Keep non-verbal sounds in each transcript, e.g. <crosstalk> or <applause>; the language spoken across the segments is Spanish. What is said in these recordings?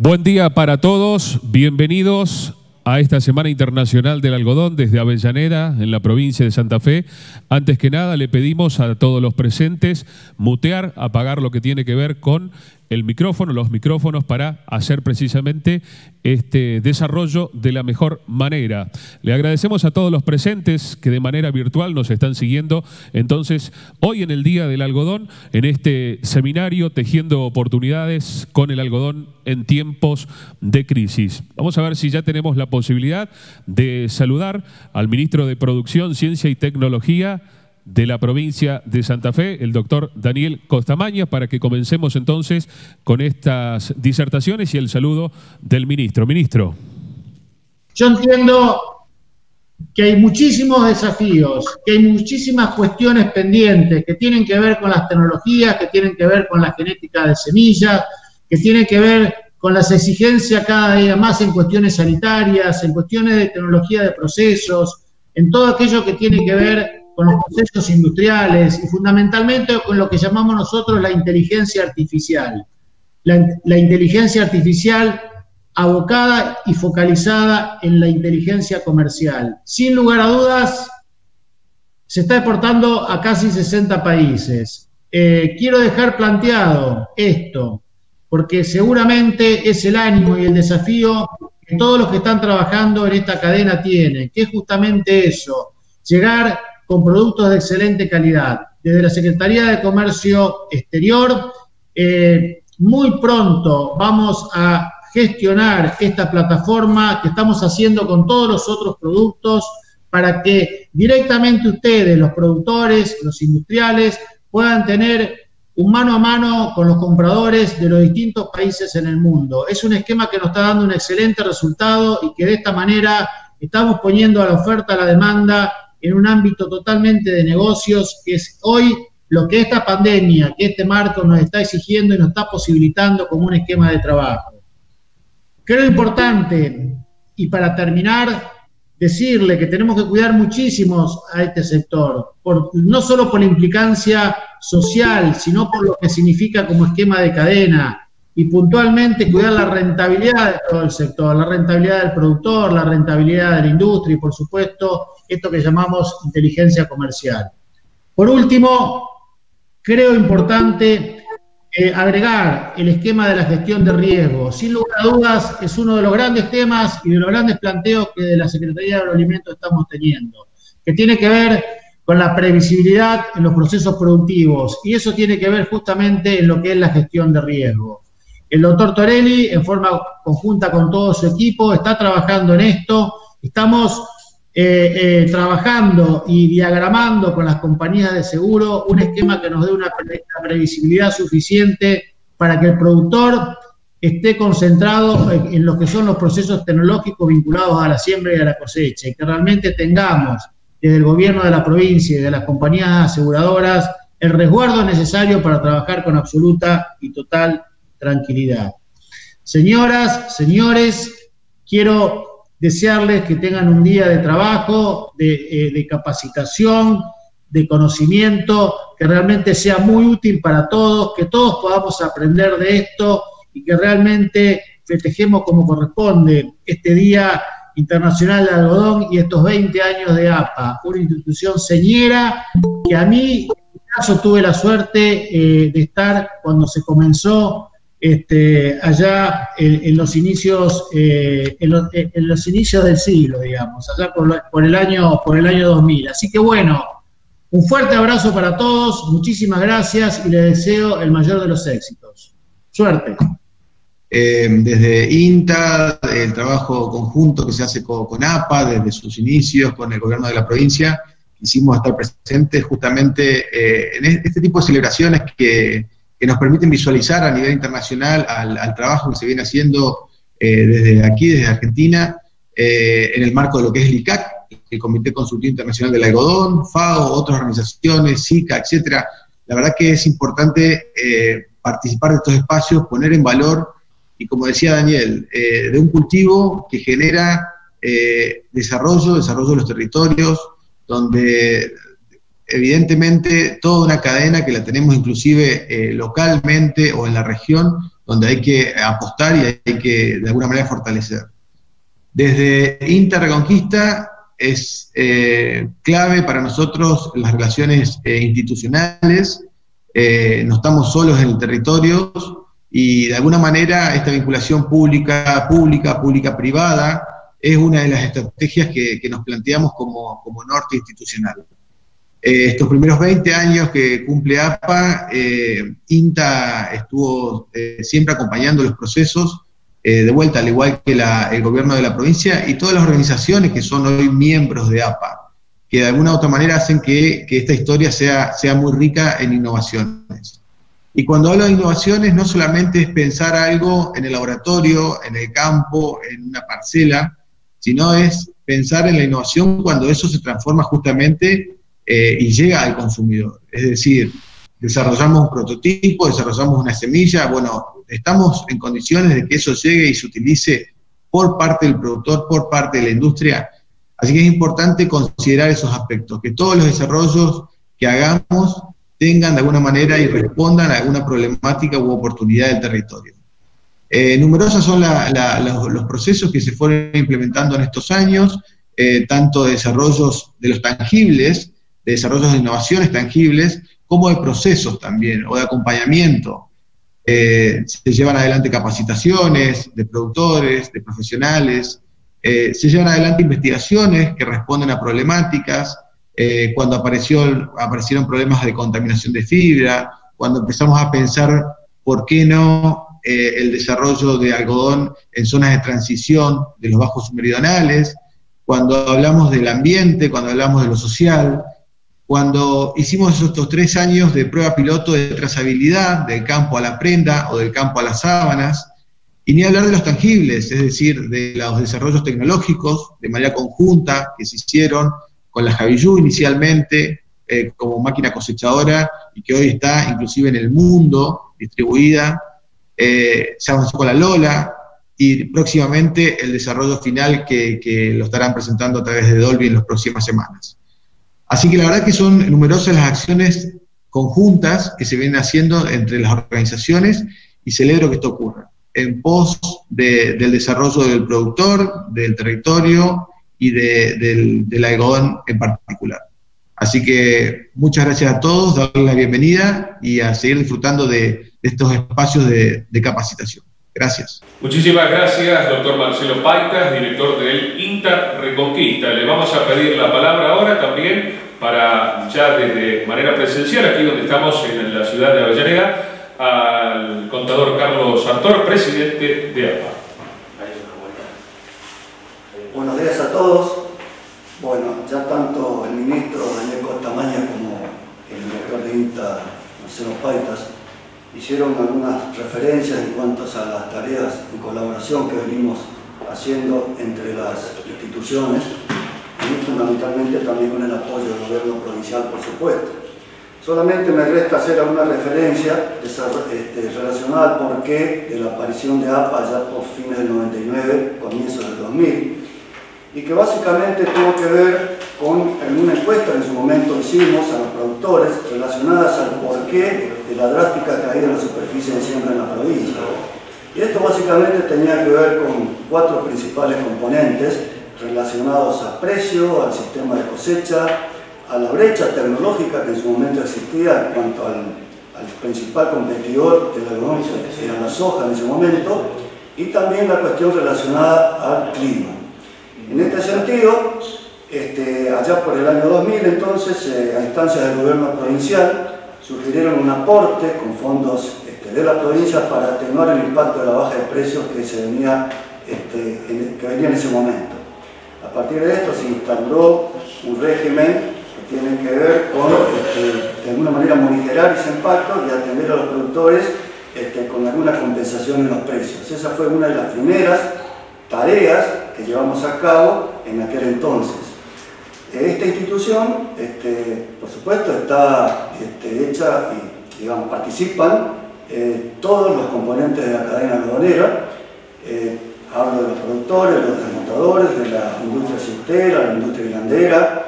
Buen día para todos, bienvenidos a esta Semana Internacional del Algodón desde Avellaneda, en la provincia de Santa Fe. Antes que nada, le pedimos a todos los presentes mutear, apagar lo que tiene que ver con el micrófono, los micrófonos para hacer precisamente este desarrollo de la mejor manera. Le agradecemos a todos los presentes que de manera virtual nos están siguiendo. Entonces, hoy en el Día del Algodón, en este seminario Tejiendo Oportunidades con el Algodón en tiempos de crisis. Vamos a ver si ya tenemos la posibilidad de saludar al ministro de Producción, Ciencia y Tecnología, de la provincia de Santa Fe, el doctor Daniel Costamaña, para que comencemos entonces con estas disertaciones y el saludo del ministro. Ministro. Yo entiendo que hay muchísimos desafíos, que hay muchísimas cuestiones pendientes que tienen que ver con las tecnologías, que tienen que ver con la genética de semillas, que tienen que ver con las exigencias cada día más en cuestiones sanitarias, en cuestiones de tecnología de procesos, en todo aquello que tiene que ver con los procesos industriales y fundamentalmente con lo que llamamos nosotros la inteligencia artificial. La, inteligencia artificial abocada y focalizada en la inteligencia comercial. Sin lugar a dudas, se está exportando a casi 60 países. Eh, quiero dejar planteado esto, porque seguramente es el ánimo y el desafío que todos los que están trabajando en esta cadena tienen, que es justamente eso, llegar con productos de excelente calidad. Desde la Secretaría de Comercio Exterior, eh, muy pronto vamos a gestionar esta plataforma que estamos haciendo con todos los otros productos para que directamente ustedes, los productores, los industriales, puedan tener un mano a mano con los compradores de los distintos países en el mundo. Es un esquema que nos está dando un excelente resultado y que de esta manera estamos poniendo a la oferta, a la demanda en un ámbito totalmente de negocios, que es hoy lo que esta pandemia, que este marco nos está exigiendo y nos está posibilitando como un esquema de trabajo. Creo importante, y para terminar, decirle que tenemos que cuidar muchísimo a este sector, no solo por la implicancia social, sino por lo que significa como esquema de cadena, y puntualmente cuidar la rentabilidad de todo el sector, la rentabilidad del productor, la rentabilidad de la industria y por supuesto esto que llamamos inteligencia comercial. Por último, creo importante eh, agregar el esquema de la gestión de riesgo. Sin lugar a dudas, es uno de los grandes temas y de los grandes planteos que de la Secretaría de Agroalimentos estamos teniendo, que tiene que ver con la previsibilidad en los procesos productivos y eso tiene que ver justamente en lo que es la gestión de riesgo. El doctor Torelli, en forma conjunta con todo su equipo, está trabajando en esto. Estamos eh, eh, trabajando y diagramando con las compañías de seguro un esquema que nos dé una, previsibilidad suficiente para que el productor esté concentrado en, en, lo que son los procesos tecnológicos vinculados a la siembra y a la cosecha y que realmente tengamos desde el gobierno de la provincia y de las compañías aseguradoras el resguardo necesario para trabajar con absoluta y total tranquilidad. Señoras, señores, quiero desearles que tengan un día de trabajo, de, eh, capacitación, de conocimiento, que realmente sea muy útil para todos, que todos podamos aprender de esto y que realmente festejemos como corresponde este Día Internacional de Algodón y estos 20 años de APA, una institución señera que a mí, en mi caso, tuve la suerte eh, de estar cuando se comenzó este, allá en, los inicios, eh, en, los, inicios del siglo, digamos, allá por, el año, por el año 2000. Así que bueno, un fuerte abrazo para todos, muchísimas gracias y les deseo el mayor de los éxitos. Suerte. Eh, desde INTA, el trabajo conjunto que se hace con, APA desde sus inicios, con el gobierno de la provincia, quisimos estar presentes justamente eh, en este tipo de celebraciones que que nos permiten visualizar a nivel internacional al, trabajo que se viene haciendo eh, desde aquí, desde Argentina, eh, en el marco de lo que es el ICAC, el Comité Consultivo Internacional del Algodón, FAO, otras organizaciones, SICA, etcétera. La verdad que es importante eh, participar de estos espacios, poner en valor, y como decía Daniel, de un cultivo que genera desarrollo, desarrollo de los territorios, donde evidentemente toda una cadena que la tenemos inclusive eh, localmente o en la región, donde hay que apostar y hay que de alguna manera fortalecer. Desde Inter Reconquista es eh, clave para nosotros las relaciones eh, institucionales, no estamos solos en el territorio y de alguna manera esta vinculación pública, pública, pública-privada es una de las estrategias que, nos planteamos como, como norte institucional. Eh, estos primeros 20 años que cumple APA, eh, INTA estuvo eh, siempre acompañando los procesos, de vuelta, al igual que el gobierno de la provincia y todas las organizaciones que son hoy miembros de APA, que de alguna u otra manera hacen que, esta historia sea, sea muy rica en innovaciones. Y cuando hablo de innovaciones, no solamente es pensar algo en el laboratorio, en el campo, en una parcela, sino es pensar en la innovación cuando eso se transforma justamente eh, y llega al consumidor. Es decir, desarrollamos un prototipo, desarrollamos una semilla, bueno, estamos en condiciones de que eso llegue y se utilice por parte del productor, por parte de la industria. Así que es importante considerar esos aspectos, que todos los desarrollos que hagamos tengan de alguna manera y respondan a alguna problemática u oportunidad del territorio. Eh, son los, procesos que se fueron implementando en estos años, eh, tanto de desarrollos de los tangibles, de desarrollos de innovaciones tangibles, como de procesos también, o de acompañamiento. Eh, se llevan adelante capacitaciones de productores, de profesionales, eh, se llevan adelante investigaciones que responden a problemáticas, eh, cuando aparecieron problemas de contaminación de fibra, cuando empezamos a pensar por qué no el desarrollo de algodón en zonas de transición de los bajos meridionales, cuando hablamos del ambiente, cuando hablamos de lo social, cuando hicimos estos tres años de prueba piloto de trazabilidad del campo a la prenda o del campo a las sábanas, y ni hablar de los tangibles, es decir, de los desarrollos tecnológicos de manera conjunta que se hicieron con la Javillú inicialmente eh, como máquina cosechadora y que hoy está inclusive en el mundo distribuida, eh, se avanzó con la Lola y próximamente el desarrollo final que, que lo estarán presentando a través de Dolby en las próximas semanas. Así que la verdad que son numerosas las acciones conjuntas que se vienen haciendo entre las organizaciones y celebro que esto ocurra en pos del desarrollo del productor, del territorio y del, del, algodón en particular. Así que muchas gracias a todos, darles la bienvenida y a seguir disfrutando de, estos espacios de, de, capacitación. Gracias. Muchísimas gracias, doctor Marcelo Paitas, director del INTA Reconquista. Le vamos a pedir la palabra ahora también para ya desde manera presencial, aquí donde estamos en la ciudad de Avellaneda, al contador Carlos Sartor, presidente de APA. Buenos días a todos. Bueno, ya tanto el ministro Daniel Costamaña como el director de INTA, Marcelo Paitas, hicieron algunas referencias en cuanto a las tareas de colaboración que venimos haciendo entre las instituciones y fundamentalmente también con el apoyo del gobierno provincial, por supuesto. Solamente me resta hacer alguna referencia este, relacionada al porqué de la aparición de APA ya por fines del 99, comienzos del 2000, y que básicamente tuvo que ver con una encuesta que en su momento hicimos a los productores relacionadas al porqué de la drástica caída en la superficie de siembra en la provincia. Y esto básicamente tenía que ver con cuatro principales componentes relacionados a precio, al sistema de cosecha, a la brecha tecnológica que en su momento existía en cuanto al, principal competidor del algodón, que era la soja en ese momento, y también la cuestión relacionada al clima. En este sentido, este, allá por el año 2000, entonces, eh, a instancias del gobierno provincial, sugirieron un aporte con fondos este, de la provincia para atenuar el impacto de la baja de precios que, se venía, este, que venía en ese momento. A partir de esto se instauró un régimen que tiene que ver con, de alguna manera, monitorear ese impacto y atender a los productores con alguna compensación en los precios. Esa fue una de las primeras tareas que llevamos a cabo en aquel entonces. Esta institución, este, por supuesto, está hecha y, digamos, participan eh, todos los componentes de la cadena algodonera, eh, hablo de los productores, los desmontadores, de la industria cistera, la industria hilandera,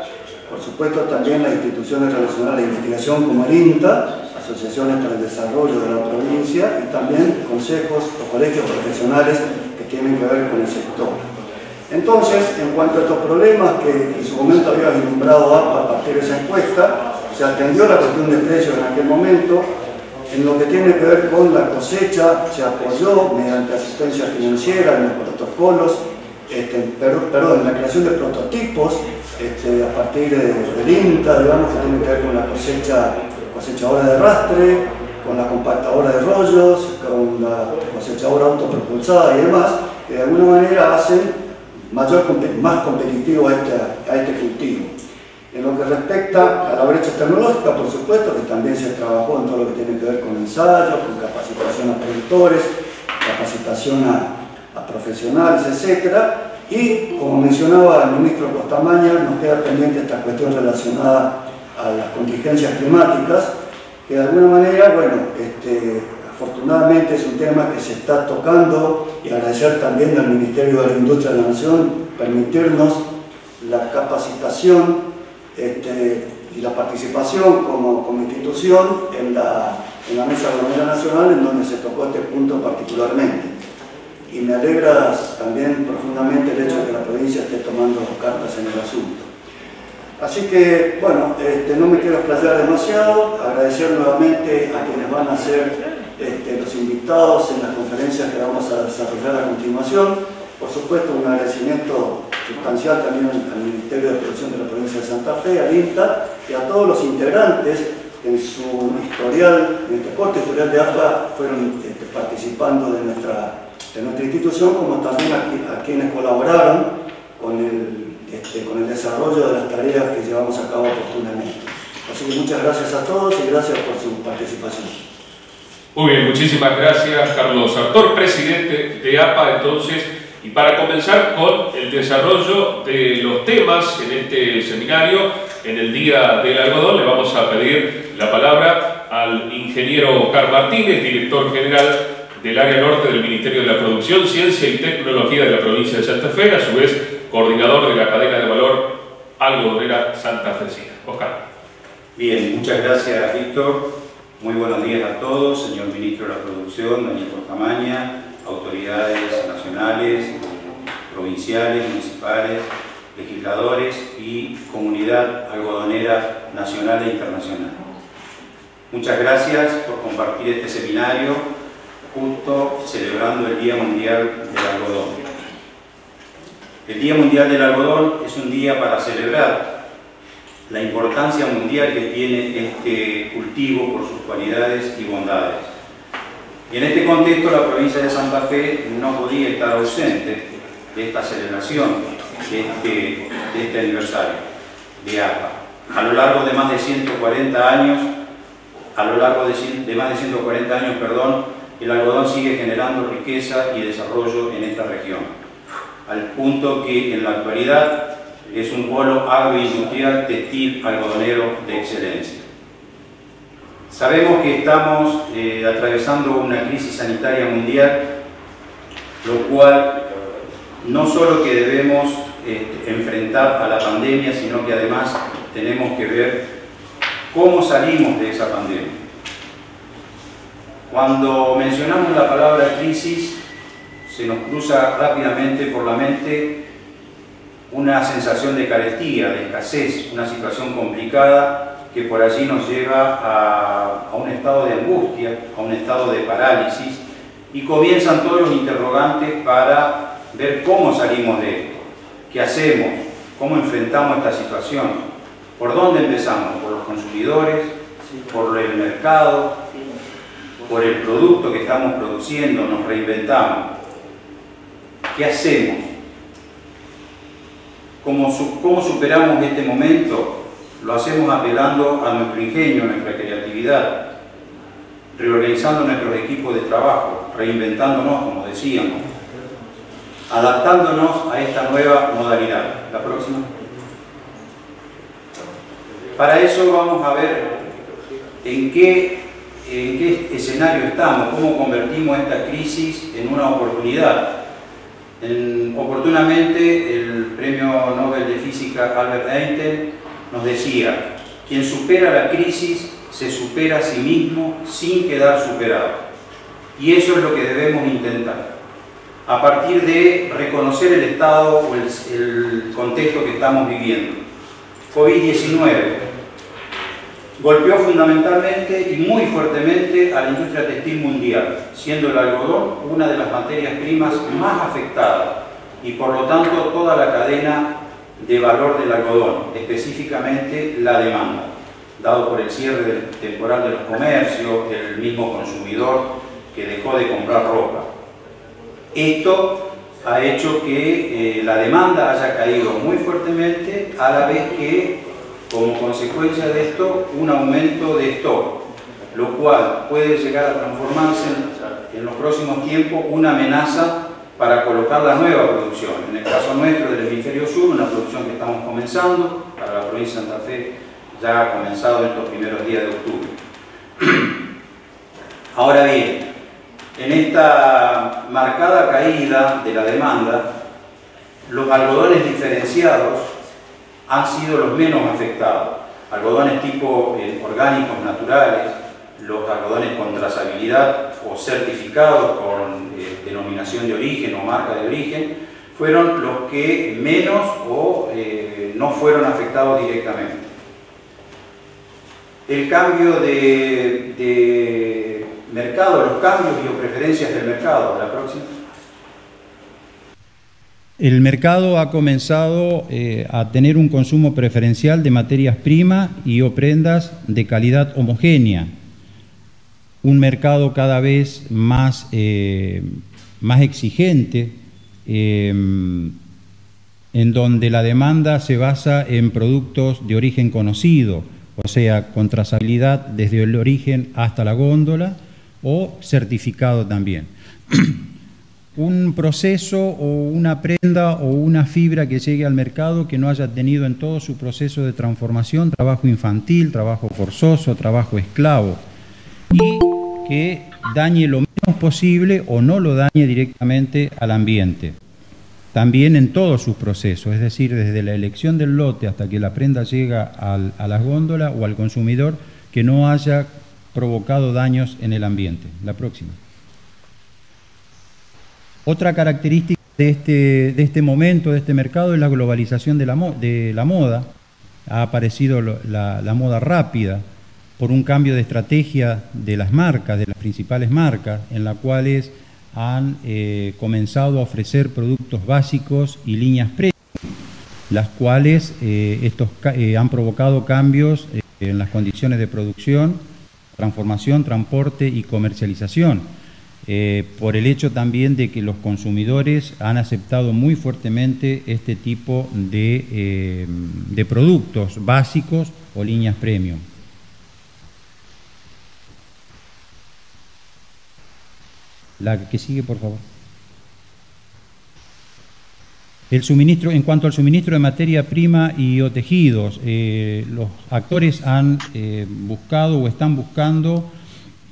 por supuesto también las instituciones relacionadas a la investigación como el INTA, asociaciones para el desarrollo de la provincia y también consejos o colegios profesionales tienen que ver con el sector. Entonces, en cuanto a estos problemas que en su momento había vislumbrado APA a partir de esa encuesta, se atendió la cuestión de precios en aquel momento, en lo que tiene que ver con la cosecha, se apoyó mediante asistencia financiera en los protocolos, este, perdón, en la creación de prototipos este, a partir del INTA, digamos, que tiene que ver con la cosecha, cosechadora de rastre, con la compactadora de rollos, con la cosechadora autopropulsada y demás, que de alguna manera hacen mayor, más competitivo a este, a este cultivo. En lo que respecta a la brecha tecnológica, por supuesto que también se trabajó en todo lo que tiene que ver con ensayos, con capacitación a productores, capacitación a, a profesionales, etc. Y, como mencionaba el ministro Costamaña, nos queda pendiente esta cuestión relacionada a las contingencias climáticas, que de alguna manera, bueno, este, Afortunadamente es un tema que se está tocando y agradecer también al Ministerio de la Industria de la Nación permitirnos la capacitación este, y la participación como, como institución en la, en la Mesa Nacional en donde se tocó este punto particularmente. Y me alegra también profundamente el hecho de que la provincia esté tomando cartas en el asunto. Así que, bueno, este, no me quiero explayar demasiado, agradecer nuevamente a quienes van a hacer este, los invitados en las conferencias que vamos a desarrollar a continuación. Por supuesto, un agradecimiento sustancial también al Ministerio de Producción de la Provincia de Santa Fe, al INTA, y a todos los integrantes en su historial, en este corte historial de APA, fueron este, participando de nuestra, de nuestra institución, como también a, quienes colaboraron con el, este, con el desarrollo de las tareas que llevamos a cabo oportunamente. Así que muchas gracias a todos y gracias por su participación. Muy bien, muchísimas gracias Carlos Sartor, presidente de APA entonces. Y para comenzar con el desarrollo de los temas en este seminario, en el Día del Algodón, le vamos a pedir la palabra al ingeniero Oscar Martínez, director general del área norte del Ministerio de la Producción, Ciencia y Tecnología de la provincia de Santa Fe, a su vez coordinador de la cadena de valor algodonera Santa Fecina. Oscar. Bien, muchas gracias Víctor. Muy buenos días a todos, señor Ministro de la Producción, Daniel Tamaña, autoridades nacionales, provinciales, municipales, legisladores y comunidad algodonera nacional e internacional. Muchas gracias por compartir este seminario justo celebrando el Día Mundial del Algodón. El Día Mundial del Algodón es un día para celebrar la importancia mundial que tiene este cultivo por sus cualidades y bondades. Y en este contexto la provincia de Santa Fe no podía estar ausente de esta celebración, de este, de este aniversario de APA. A lo largo de más de 140 años, a lo largo de, más de 140 años, perdón, el algodón sigue generando riqueza y desarrollo en esta región, al punto que en la actualidad es un polo agroindustrial textil algodonero de excelencia. Sabemos que estamos eh, atravesando una crisis sanitaria mundial, lo cual no solo que debemos este, enfrentar a la pandemia, sino que además tenemos que ver cómo salimos de esa pandemia. Cuando mencionamos la palabra crisis, se nos cruza rápidamente por la mente una sensación de carestía, de escasez, una situación complicada que por allí nos lleva a, un estado de angustia, a un estado de parálisis y comienzan todos los interrogantes para ver cómo salimos de esto, qué hacemos, cómo enfrentamos esta situación, por dónde empezamos, por los consumidores, por el mercado, por el producto que estamos produciendo, nos reinventamos. ¿Qué hacemos? ¿Cómo, superamos este momento? Lo hacemos apelando a nuestro ingenio, a nuestra creatividad, reorganizando nuestros equipos de trabajo, reinventándonos, como decíamos, adaptándonos a esta nueva modalidad. La próxima. Para eso vamos a ver en qué, en qué escenario estamos, cómo convertimos esta crisis en una oportunidad oportunamente, el premio Nobel de Física Albert Einstein nos decía, quien supera la crisis se supera a sí mismo sin quedar superado. Y eso es lo que debemos intentar. A partir de reconocer el estado o el, contexto que estamos viviendo. COVID-19 golpeó fundamentalmente y muy fuertemente a la industria textil mundial, siendo el algodón una de las materias primas más afectadas y por lo tanto toda la cadena de valor del algodón, específicamente la demanda, dado por el cierre temporal de los comercios, el mismo consumidor que dejó de comprar ropa. Esto ha hecho que eh, la demanda haya caído muy fuertemente, a la vez que, como consecuencia de esto, un aumento de stock, lo cual puede llegar a transformarse en, en los próximos tiempos una amenaza para colocar la nueva producción. En el caso nuestro del hemisferio sur, una producción que estamos comenzando, para la provincia de Santa Fe ya ha comenzado en estos primeros días de octubre. <clears throat> Ahora bien, en esta marcada caída de la demanda, los algodones diferenciados han sido los menos afectados. Algodones tipo eh, orgánicos naturales, los algodones con trazabilidad o certificados con eh, denominación de origen o marca de origen, fueron los que menos o eh, no fueron afectados directamente. El cambio de mercado, los cambios y o preferencias del mercado. La próxima. El mercado ha comenzado eh, a tener un consumo preferencial de materias primas y o prendas de calidad homogénea. Un mercado cada vez más, eh, más exigente, eh, en donde la demanda se basa en productos de origen conocido, o sea, con trazabilidad desde el origen hasta la góndola, o certificado también. <clears throat> un proceso o una prenda o una fibra que llegue al mercado que no haya tenido en todo su proceso de transformación trabajo infantil, trabajo forzoso, trabajo esclavo y que dañe lo menos posible o no lo dañe directamente al ambiente. También en todos sus procesos, es decir, desde la elección del lote hasta que la prenda llega a las góndolas o al consumidor, que no haya provocado daños en el ambiente. La próxima. Otra característica de este, de este momento, de este mercado, es la globalización de la, de la moda. Ha aparecido la, moda rápida por un cambio de estrategia de las marcas, de las principales marcas, en las cuales han eh, comenzado a ofrecer productos básicos y líneas premium, las cuales eh, estos, eh, han provocado cambios en las condiciones de producción transformación, transporte y comercialización, eh, por el hecho también de que los consumidores han aceptado muy fuertemente este tipo de, eh, de productos básicos o líneas premium. La que sigue, por favor. El suministro, en cuanto al suministro de materia prima y o tejidos, eh, los actores han buscado o están buscando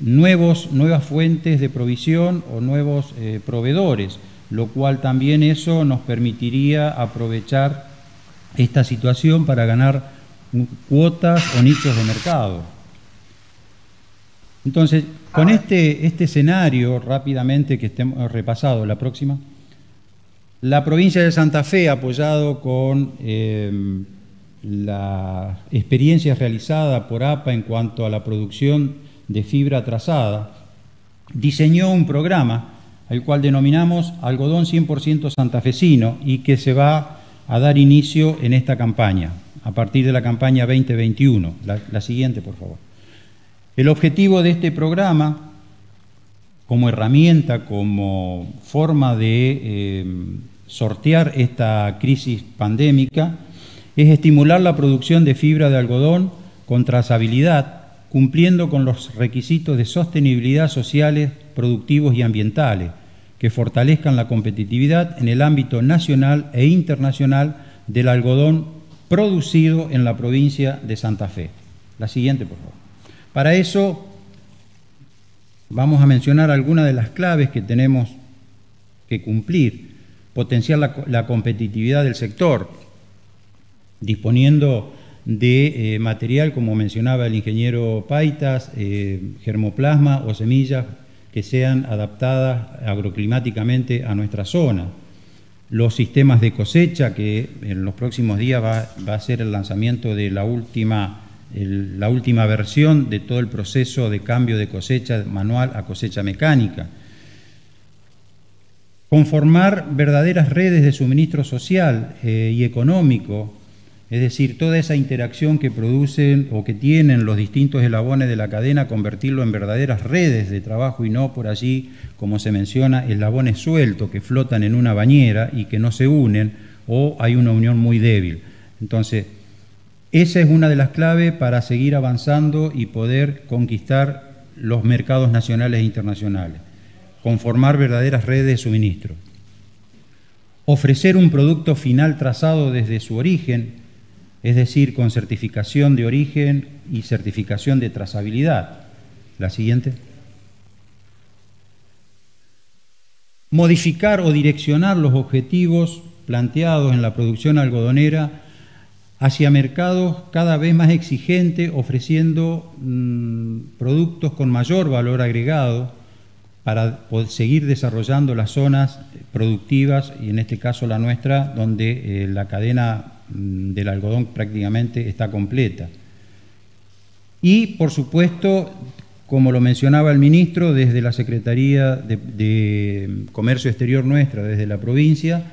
nuevos, nuevas fuentes de provisión o nuevos eh, proveedores, lo cual también eso nos permitiría aprovechar esta situación para ganar cuotas o nichos de mercado. Entonces, con este, este escenario, rápidamente que estemos repasado, la próxima. La provincia de Santa Fe, apoyado con eh, la experiencia realizada por APA en cuanto a la producción de fibra trazada, diseñó un programa al cual denominamos Algodón 100% santafesino y que se va a dar inicio en esta campaña, a partir de la campaña 2021. La, siguiente, por favor. El objetivo de este programa como herramienta, como forma de eh, sortear esta crisis pandémica, es estimular la producción de fibra de algodón con trazabilidad, cumpliendo con los requisitos de sostenibilidad sociales, productivos y ambientales, que fortalezcan la competitividad en el ámbito nacional e internacional del algodón producido en la provincia de Santa Fe. La siguiente, por favor. Para eso Vamos a mencionar algunas de las claves que tenemos que cumplir. Potenciar la, competitividad del sector, disponiendo de eh, material, como mencionaba el ingeniero Paitas, eh, germoplasma o semillas que sean adaptadas agroclimáticamente a nuestra zona. Los sistemas de cosecha, que en los próximos días va, a ser el lanzamiento de la última, la última versión de todo el proceso de cambio de cosecha manual a cosecha mecánica. Conformar verdaderas redes de suministro social eh, y económico es decir, toda esa interacción que producen o que tienen los distintos eslabones de la cadena, convertirlo en verdaderas redes de trabajo y no por allí, como se menciona, eslabones sueltos que flotan en una bañera y que no se unen o hay una unión muy débil. Entonces, esa es una de las claves para seguir avanzando y poder conquistar los mercados nacionales e internacionales, conformar verdaderas redes de suministro, ofrecer un producto final trazado desde su origen, es decir, con certificación de origen y certificación de trazabilidad. La siguiente. Modificar o direccionar los objetivos planteados en la producción algodonera hacia mercados cada vez más exigentes, ofreciendo mm, productos con mayor valor agregado para seguir desarrollando las zonas productivas, y en este caso la nuestra, donde eh, la cadena del algodón prácticamente está completa. Y, por supuesto, como lo mencionaba el ministro, desde la Secretaría de, Comercio Exterior nuestra, desde la provincia,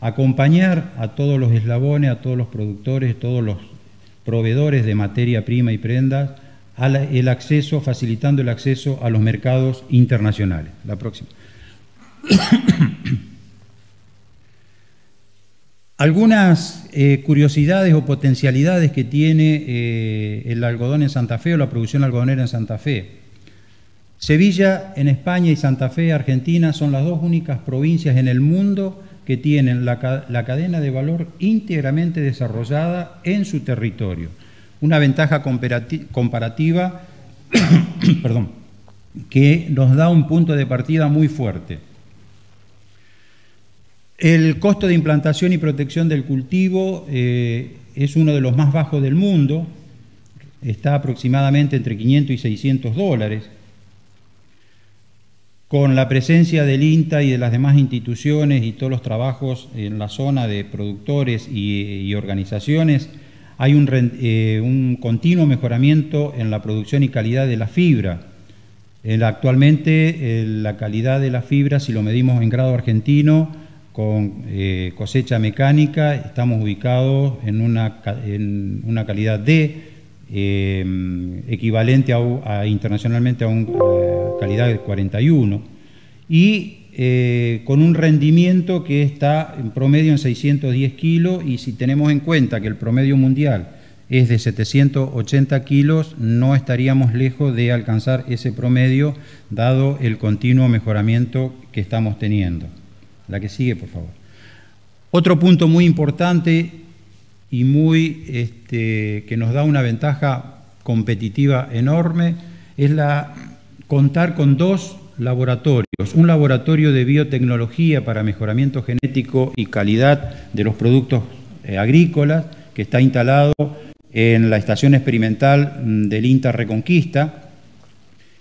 acompañar a todos los eslabones, a todos los productores, todos los proveedores de materia prima y prendas, el acceso, facilitando el acceso a los mercados internacionales. La próxima. Algunas eh, curiosidades o potencialidades que tiene eh, el algodón en Santa Fe o la producción algodonera en Santa Fe. Sevilla en España y Santa Fe, Argentina, son las dos únicas provincias en el mundo que tienen la, cadena de valor íntegramente desarrollada en su territorio. Una ventaja comparativa <coughs> perdón, que nos da un punto de partida muy fuerte. El costo de implantación y protección del cultivo eh, es uno de los más bajos del mundo, está aproximadamente entre 500 y 600 dólares. Con la presencia del INTA y de las demás instituciones y todos los trabajos en la zona de productores y, organizaciones, hay eh, un, continuo mejoramiento en la producción y calidad de la fibra. actualmente la calidad de la fibra, si lo medimos en grado argentino, con eh, cosecha mecánica, estamos ubicados en una, calidad D, eh, equivalente a, internacionalmente a una calidad de 41, y eh, con un rendimiento que está en promedio en 610 kilos, y si tenemos en cuenta que el promedio mundial es de 780 kilos, no estaríamos lejos de alcanzar ese promedio, dado el continuo mejoramiento que estamos teniendo. La que sigue, por favor. Otro punto muy importante y muy este, que nos da una ventaja competitiva enorme es la contar con dos laboratorios, un laboratorio de biotecnología para mejoramiento genético y calidad de los productos eh, agrícolas que está instalado en la estación experimental mm, del INTA Reconquista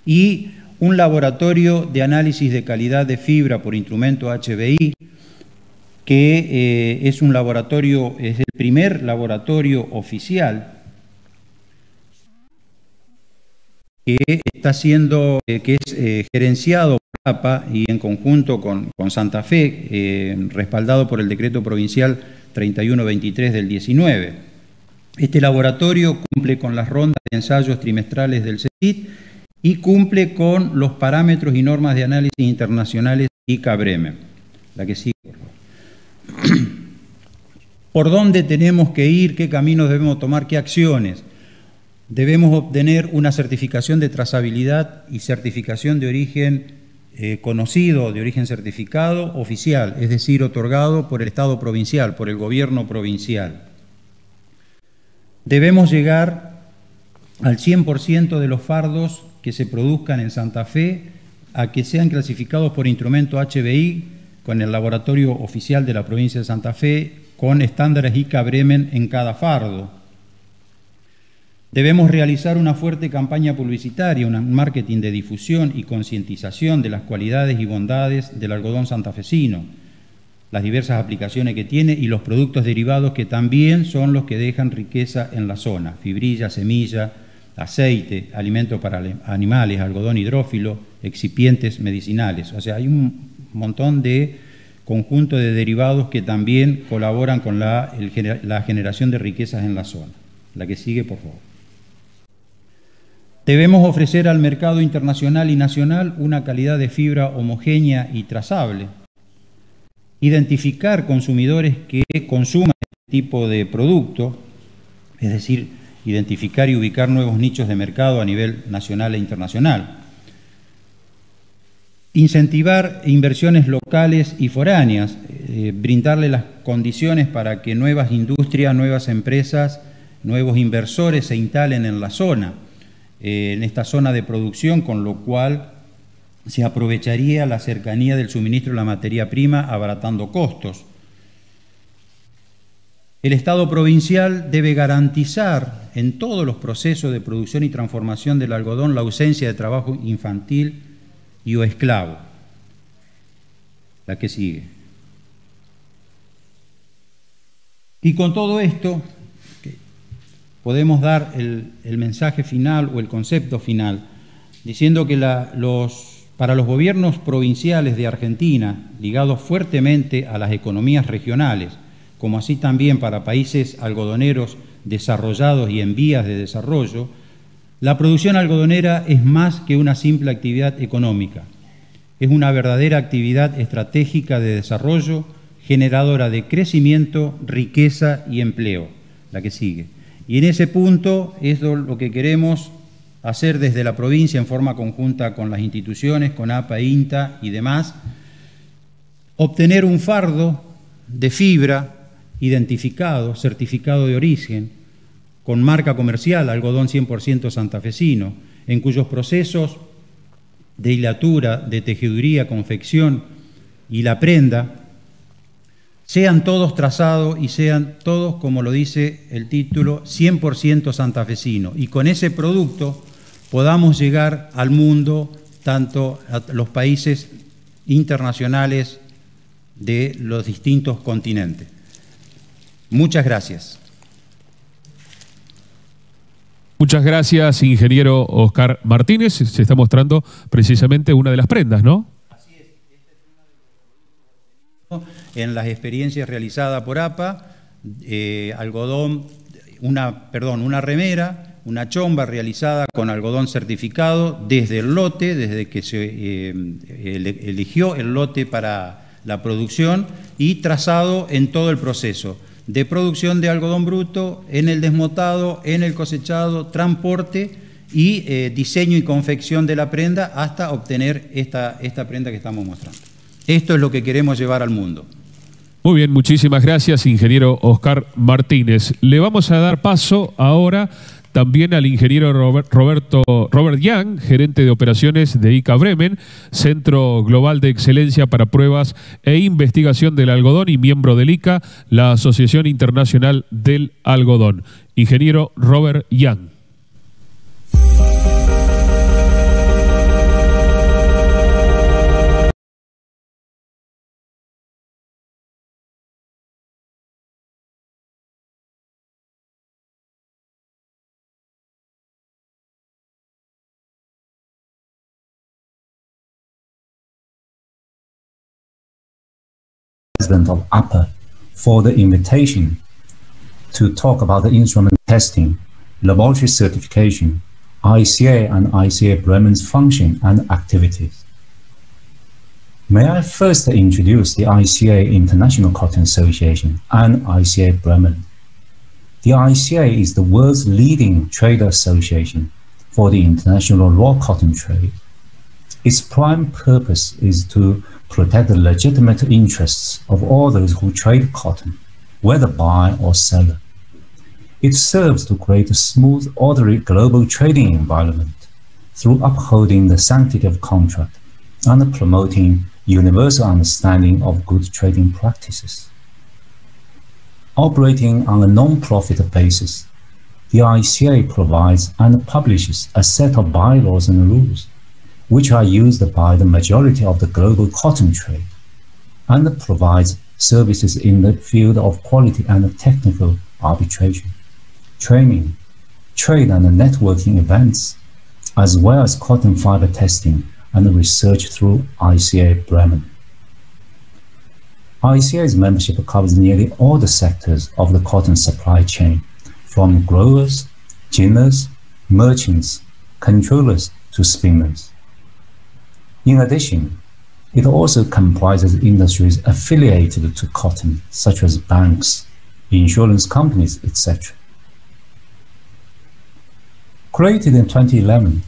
y un laboratorio de análisis de calidad de fibra por instrumento HBI, que eh, es un laboratorio, es el primer laboratorio oficial que está siendo, eh, que es eh, gerenciado por APA y en conjunto con, con Santa Fe, respaldado por el decreto provincial 3123 del 19. Este laboratorio cumple con las rondas de ensayos trimestrales del CETIT y cumple con los parámetros y normas de análisis internacionales ICA Bremen. La que sigue. <clears throat> ¿Por dónde tenemos que ir? ¿Qué caminos debemos tomar? ¿Qué acciones? Debemos obtener una certificación de trazabilidad y certificación de origen eh, conocido, de origen certificado, oficial, es decir, otorgado por el Estado provincial, por el gobierno provincial. Debemos llegar al 100% de los fardos que se produzcan en Santa Fe a que sean clasificados por instrumento HBI con el laboratorio oficial de la provincia de Santa Fe con estándares ICA Bremen en cada fardo. Debemos realizar una fuerte campaña publicitaria, un marketing de difusión y concientización de las cualidades y bondades del algodón santafesino, las diversas aplicaciones que tiene y los productos derivados que también son los que dejan riqueza en la zona, fibrilla, semilla, aceite, alimento para animales, algodón hidrófilo, excipientes medicinales. O sea, hay un montón de conjunto de derivados que también colaboran con la, la generación de riquezas en la zona. La que sigue, por favor. Debemos ofrecer al mercado internacional y nacional una calidad de fibra homogénea y trazable. Identificar consumidores que consuman este tipo de producto, es decir, identificar y ubicar nuevos nichos de mercado a nivel nacional e internacional. Incentivar inversiones locales y foráneas, eh, brindarle las condiciones para que nuevas industrias, nuevas empresas, nuevos inversores se instalen en la zona, eh, en esta zona de producción, con lo cual se aprovecharía la cercanía del suministro de la materia prima abaratando costos. El Estado provincial debe garantizar en todos los procesos de producción y transformación del algodón la ausencia de trabajo infantil y o esclavo. La que sigue. Y con todo esto podemos dar el, mensaje final o el concepto final, diciendo que para los gobiernos provinciales de Argentina, ligados fuertemente a las economías regionales, como así también para países algodoneros desarrollados y en vías de desarrollo, la producción algodonera es más que una simple actividad económica. Es una verdadera actividad estratégica de desarrollo, generadora de crecimiento, riqueza y empleo. La que sigue. Y en ese punto es lo que queremos hacer desde la provincia en forma conjunta con las instituciones, con APA, INTA y demás, obtener un fardo de fibra identificado, certificado de origen, con marca comercial, algodón 100% santafesino, en cuyos procesos de hilatura, de tejeduría, confección y la prenda sean todos trazados y sean todos, como lo dice el título, 100% santafesino. Y con ese producto podamos llegar al mundo, tanto a los países internacionales de los distintos continentes. Muchas gracias. Muchas gracias, ingeniero Oscar Martínez. Se está mostrando precisamente una de las prendas, ¿no? Así es. En las experiencias realizadas por APA, eh, algodón, una, perdón, una remera, una chomba realizada con algodón certificado desde el lote, desde que se eh, eligió el lote para la producción y trazado en todo el proceso de producción de algodón bruto, en el desmotado, en el cosechado, transporte y eh, diseño y confección de la prenda hasta obtener esta, esta prenda que estamos mostrando. Esto es lo que queremos llevar al mundo. Muy bien, muchísimas gracias, ingeniero Oscar Martínez. Le vamos a dar paso ahora también al ingeniero Roberto, Robert Young, gerente de operaciones de ICA Bremen, Centro Global de Excelencia para Pruebas e Investigación del Algodón y miembro del ICA, la Asociación Internacional del Algodón. Ingeniero Robert Young. President of APA for the invitation to talk about the instrument testing, laboratory certification, ICA and ICA Bremen's function and activities. May I first introduce the ICA International Cotton Association and ICA Bremen. The ICA is the world's leading trade association for the international raw cotton trade. Its prime purpose is to protect the legitimate interests of all those who trade cotton, whether buyer or seller. It serves to create a smooth, orderly global trading environment through upholding the sanctity of contract and promoting universal understanding of good trading practices. Operating on a non-profit basis, the ICA provides and publishes a set of bylaws and rules which are used by the majority of the global cotton trade and provides services in the field of quality and technical arbitration, training, trade and networking events, as well as cotton fiber testing and research through ICA Bremen. ICA's membership covers nearly all the sectors of the cotton supply chain, from growers, ginners, merchants, controllers to spinners. In addition, it also comprises industries affiliated to cotton, such as banks, insurance companies, etc. Created in 2011,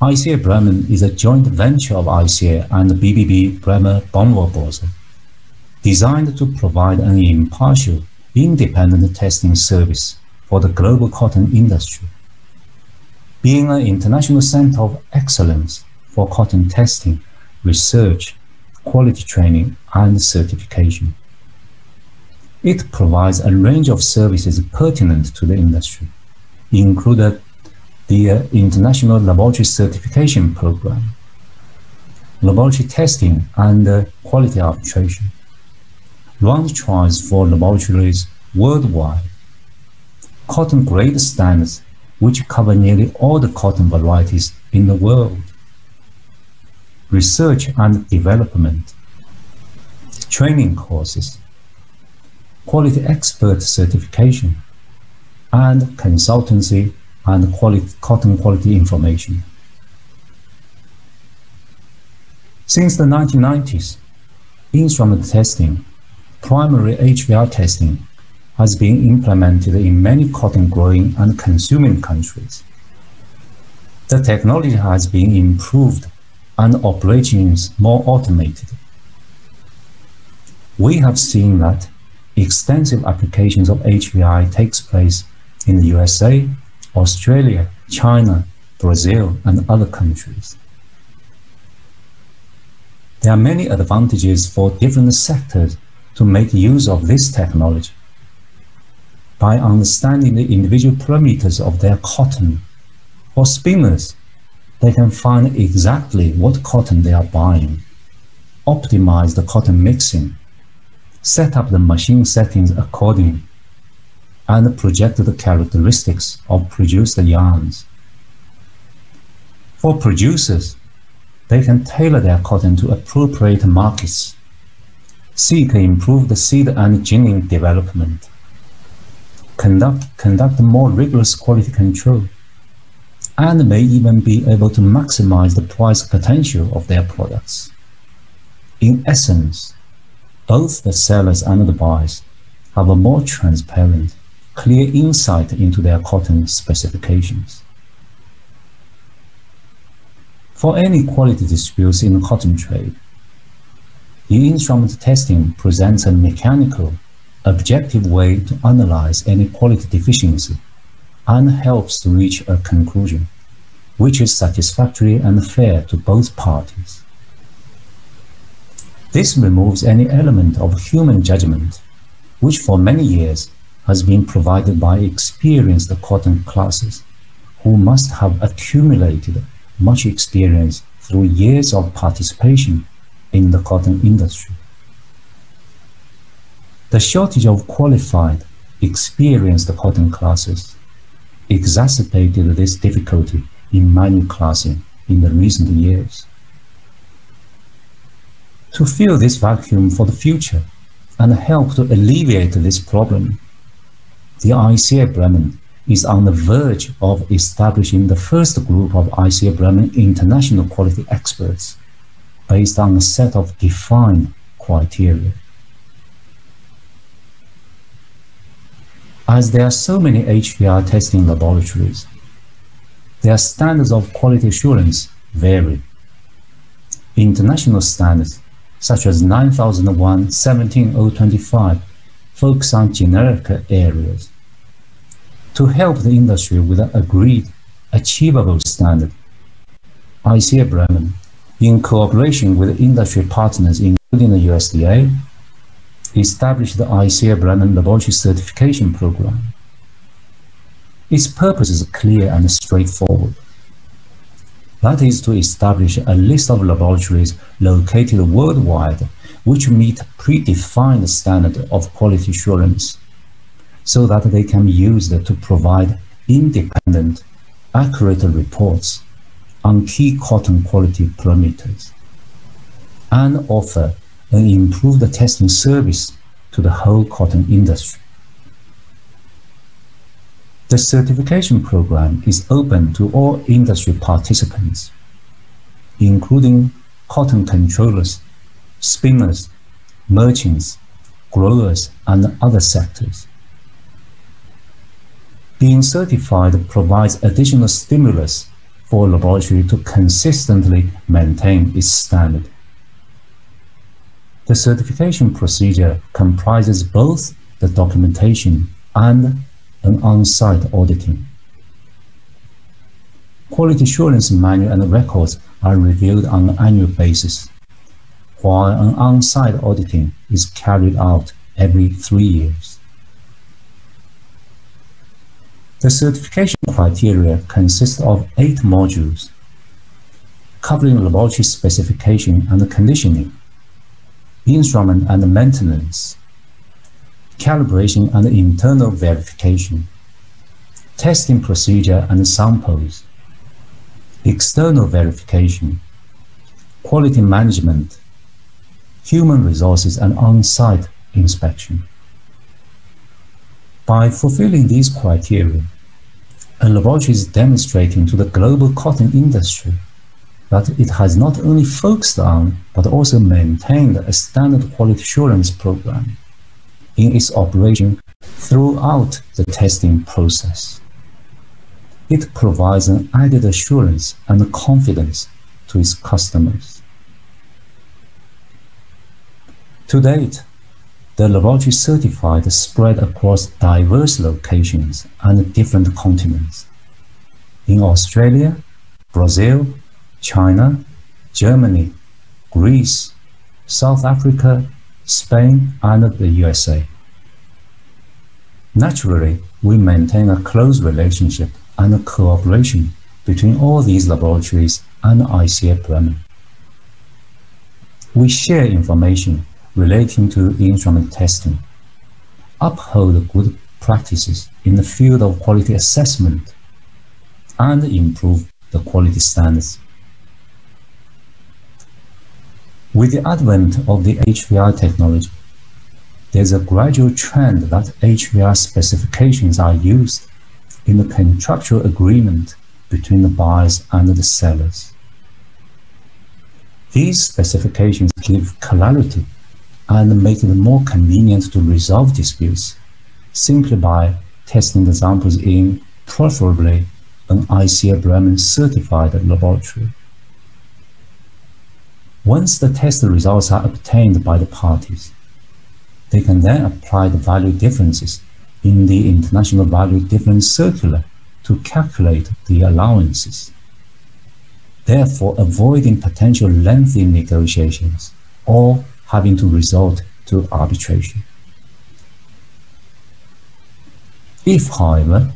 ICA Bremen is a joint venture of ICA and BBB Bremer Bonnerbörse, designed to provide an impartial, independent testing service for the global cotton industry. Being an international center of excellence for cotton testing, research, quality training, and certification. It provides a range of services pertinent to the industry, including the uh, International Laboratory Certification Program, laboratory testing and uh, quality arbitration, round trials for laboratories worldwide, cotton grade standards which cover nearly all the cotton varieties in the world, research and development, training courses, quality expert certification, and consultancy and quality, cotton quality information. Since the 1990s, instrument testing, primary HVR testing, has been implemented in many cotton growing and consuming countries. The technology has been improved and operations more automated. We have seen that extensive applications of HVI takes place in the USA, Australia, China, Brazil, and other countries. There are many advantages for different sectors to make use of this technology. By understanding the individual parameters of their cotton, for spinners, they can find exactly what cotton they are buying, optimize the cotton mixing, set up the machine settings accordingly, and project the characteristics of produced yarns. For producers, they can tailor their cotton to appropriate markets, seek improved seed and ginning development, conduct, conduct more rigorous quality control, and may even be able to maximize the price potential of their products. In essence, both the sellers and the buyers have a more transparent, clear insight into their cotton specifications. For any quality disputes in the cotton trade, the instrument testing presents a mechanical, objective way to analyze any quality deficiency and helps to reach a conclusion which is satisfactory and fair to both parties. This removes any element of human judgment, which for many years has been provided by experienced cotton classes, who must have accumulated much experience through years of participation in the cotton industry. The shortage of qualified, experienced cotton classes exacerbated this difficulty in manual classing in the recent years. To fill this vacuum for the future and help to alleviate this problem, the ICA Bremen is on the verge of establishing the first group of ICA Bremen international quality experts based on a set of defined criteria. As there are so many HVR testing laboratories, their standards of quality assurance vary. International standards, such as 9001 17025, focus on generic areas. To help the industry with an agreed, achievable standard, ICA Bremen, in cooperation with industry partners including the USDA, established the ICA Laboratory Certification Program. Its purpose is clear and straightforward. That is to establish a list of laboratories located worldwide which meet predefined standard of quality assurance so that they can be used to provide independent, accurate reports on key cotton quality parameters and offer an the testing service to the whole cotton industry. The certification program is open to all industry participants, including cotton controllers, spinners, merchants, growers, and other sectors. Being certified provides additional stimulus for a laboratory to consistently maintain its standard. The certification procedure comprises both the documentation and an on-site auditing. Quality assurance manual and records are reviewed on an annual basis, while an on-site auditing is carried out every three years. The certification criteria consists of eight modules, covering laboratory specification and conditioning, instrument and maintenance, calibration and internal verification, testing procedure and samples, external verification, quality management, human resources and on-site inspection. By fulfilling these criteria, a laboratory is demonstrating to the global cotton industry that it has not only focused on but also maintained a standard quality assurance program in its operation throughout the testing process. It provides an added assurance and confidence to its customers. To date, the laboratory certified spread across diverse locations and different continents. In Australia, Brazil, China, Germany, Greece, South Africa, Spain, and the USA. Naturally, we maintain a close relationship and cooperation between all these laboratories and ICA Bremen. We share information relating to instrument testing, uphold good practices in the field of quality assessment, and improve the quality standards. With the advent of the HVR technology, there's a gradual trend that HVR specifications are used in the contractual agreement between the buyers and the sellers. These specifications give clarity and make it more convenient to resolve disputes simply by testing the samples in, preferably, an ICA Bremen certified laboratory. Once the test results are obtained by the parties, they can then apply the value differences in the International Value Difference Circular to calculate the allowances, therefore avoiding potential lengthy negotiations or having to resort to arbitration. If, however,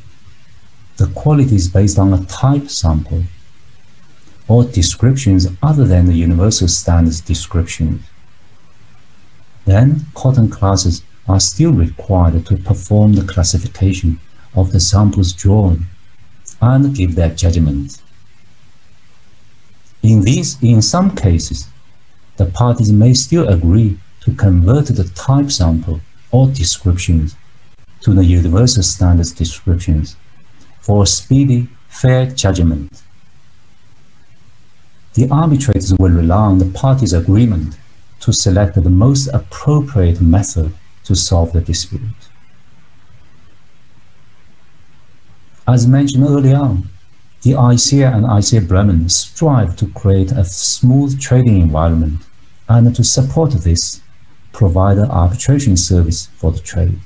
the quality is based on a type sample or descriptions other than the universal standards descriptions. Then cotton classes are still required to perform the classification of the samples drawn and give their judgment. In these, in some cases, the parties may still agree to convert the type sample or descriptions to the universal standards descriptions for speedy, fair judgment the arbitrators will rely on the parties' agreement to select the most appropriate method to solve the dispute. As mentioned earlier on, the ICA and ICA Bremen strive to create a smooth trading environment and to support this, provide an arbitration service for the trade.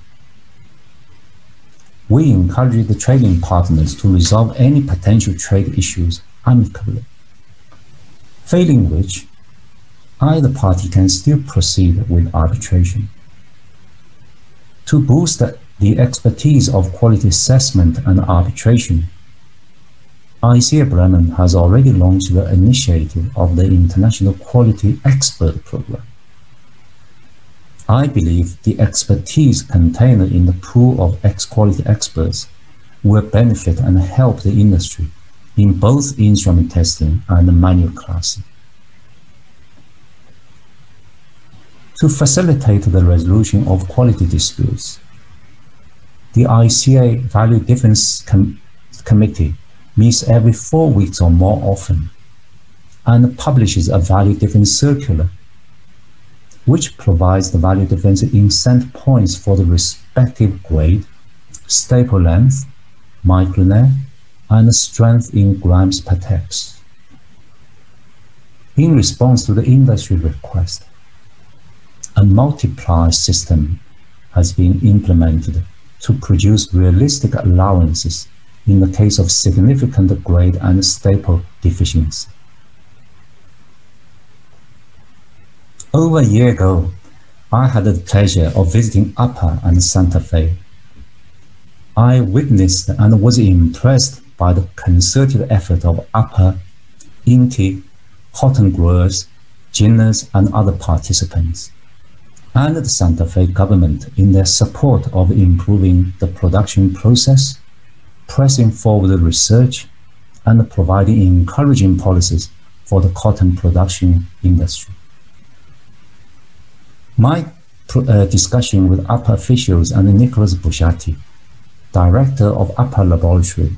We encourage the trading partners to resolve any potential trade issues amicably failing which either party can still proceed with arbitration. To boost the expertise of quality assessment and arbitration. ICA Bremen has already launched the initiative of the International Quality Expert Program. I believe the expertise contained in the pool of ex-quality experts will benefit and help the industry in both instrument testing and manual classing. To facilitate the resolution of quality disputes, the ICA Value Difference Com Committee meets every four weeks or more often and publishes a value difference circular, which provides the value difference in cent points for the respective grade, staple length, micronet, and strength in grams per text. In response to the industry request, a multiplier system has been implemented to produce realistic allowances in the case of significant grade and staple deficiency. Over a year ago, I had the pleasure of visiting Upper and Santa Fe. I witnessed and was impressed by the concerted effort of Upper, INTI, cotton growers, ginners, and other participants, and the Santa Fe government in their support of improving the production process pressing forward research, and providing encouraging policies for the cotton production industry. My uh, discussion with upper officials and Nicholas Bushati, director of upper laboratory,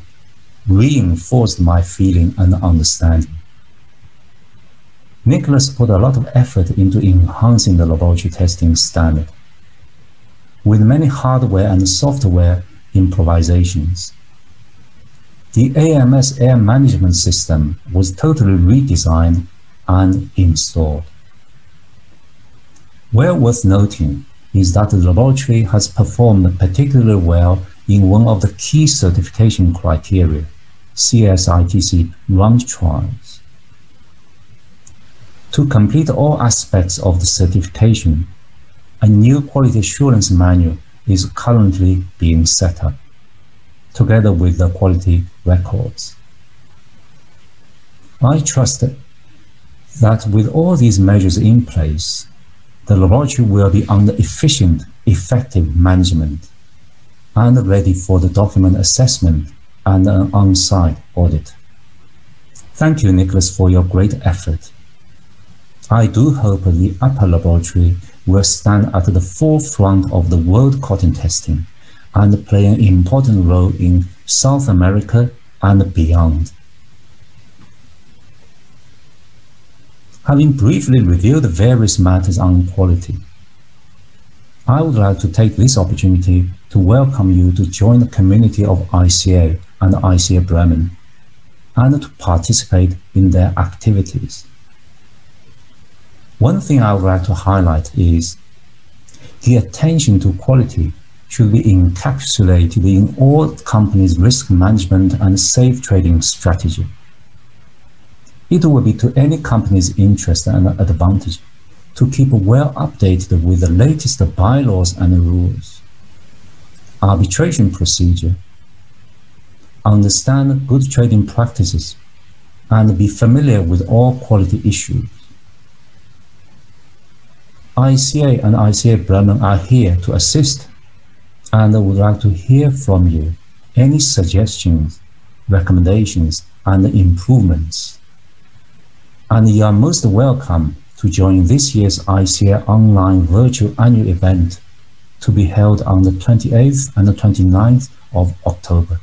reinforced my feeling and understanding. Nicholas put a lot of effort into enhancing the laboratory testing standard. With many hardware and software improvisations, the AMS air management system was totally redesigned and installed. Well worth noting is that the laboratory has performed particularly well in one of the key certification criteria, CSITC round trials. To complete all aspects of the certification, a new quality assurance manual is currently being set up together with the quality records. I trust that with all these measures in place, the laboratory will be under efficient, effective management and ready for the document assessment and an on-site audit. Thank you, Nicholas, for your great effort. I do hope the upper laboratory will stand at the forefront of the world cotton testing and play an important role in South America and beyond. Having briefly reviewed the various matters on quality, I would like to take this opportunity to welcome you to join the community of ICA and ICA Bremen and to participate in their activities. One thing I would like to highlight is the attention to quality should be encapsulated in all companies' risk management and safe trading strategy. It will be to any company's interest and advantage to keep well updated with the latest bylaws and rules, arbitration procedure, understand good trading practices, and be familiar with all quality issues. ICA and ICA Bremen are here to assist and I would like to hear from you any suggestions, recommendations, and improvements. And you are most welcome to join this year's ICA online virtual annual event to be held on the 28th and the 29th of October.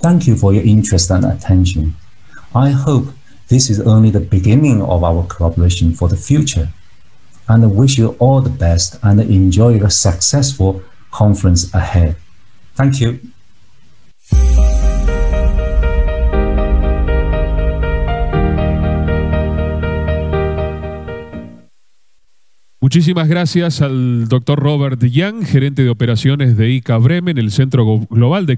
Thank you for your interest and attention. I hope this is only the beginning of our collaboration for the future and wish you all the best and enjoy a successful conference ahead. Thank you. Muchísimas gracias al doctor Robert Young, gerente de operaciones de ICA Bremen, el Centro Global de,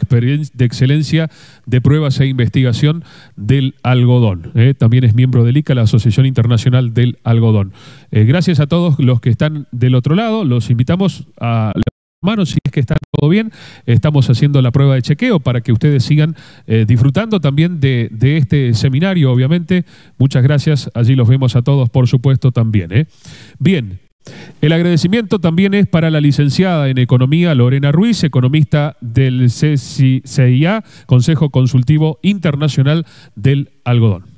de Excelencia de Pruebas e Investigación del Algodón. ¿eh? También es miembro del ICA, la Asociación Internacional del Algodón. Eh, gracias a todos los que están del otro lado. Los invitamos a manos si es que está todo bien. Estamos haciendo la prueba de chequeo para que ustedes sigan eh, disfrutando también de, este seminario, obviamente. Muchas gracias. Allí los vemos a todos, por supuesto, también. Bien, el agradecimiento también es para la licenciada en Economía Lorena Ruiz, economista del CIA, Consejo Consultivo Internacional del Algodón.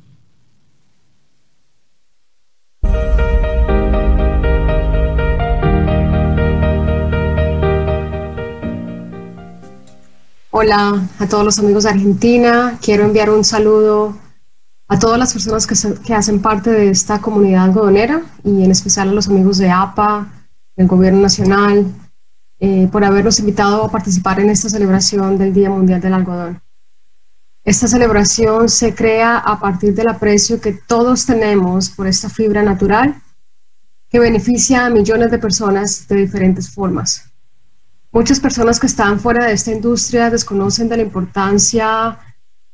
Hola a todos los amigos de Argentina. Quiero enviar un saludo a todas las personas que, hacen parte de esta comunidad algodonera y en especial a los amigos de APA, del Gobierno Nacional, eh, por habernos invitado a participar en esta celebración del Día Mundial del Algodón. Esta celebración se crea a partir del aprecio que todos tenemos por esta fibra natural que beneficia a millones de personas de diferentes formas. Muchas personas que están fuera de esta industria desconocen de la importancia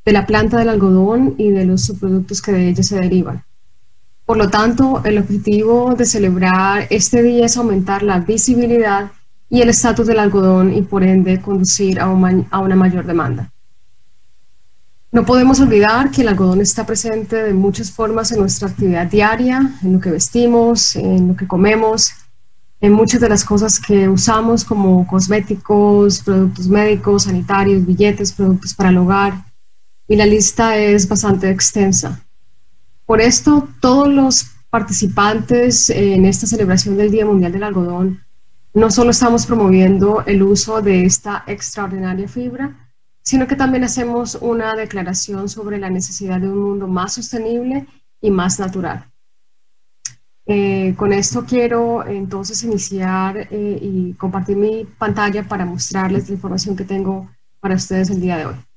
de la planta del algodón y de los subproductos que de ella se derivan. Por lo tanto, el objetivo de celebrar este día es aumentar la visibilidad y el estatus del algodón y por ende conducir a, una mayor demanda. No podemos olvidar que el algodón está presente de muchas formas en nuestra actividad diaria, en lo que vestimos, en lo que comemos, en muchas de las cosas que usamos como cosméticos, productos médicos, sanitarios, billetes, productos para el hogar, y la lista es bastante extensa. Por esto, todos los participantes en esta celebración del Día Mundial del Algodón no solo estamos promoviendo el uso de esta extraordinaria fibra, sino que también hacemos una declaración sobre la necesidad de un mundo más sostenible y más natural. Eh, con esto quiero entonces iniciar eh, y compartir mi pantalla para mostrarles la información que tengo para ustedes el día de hoy.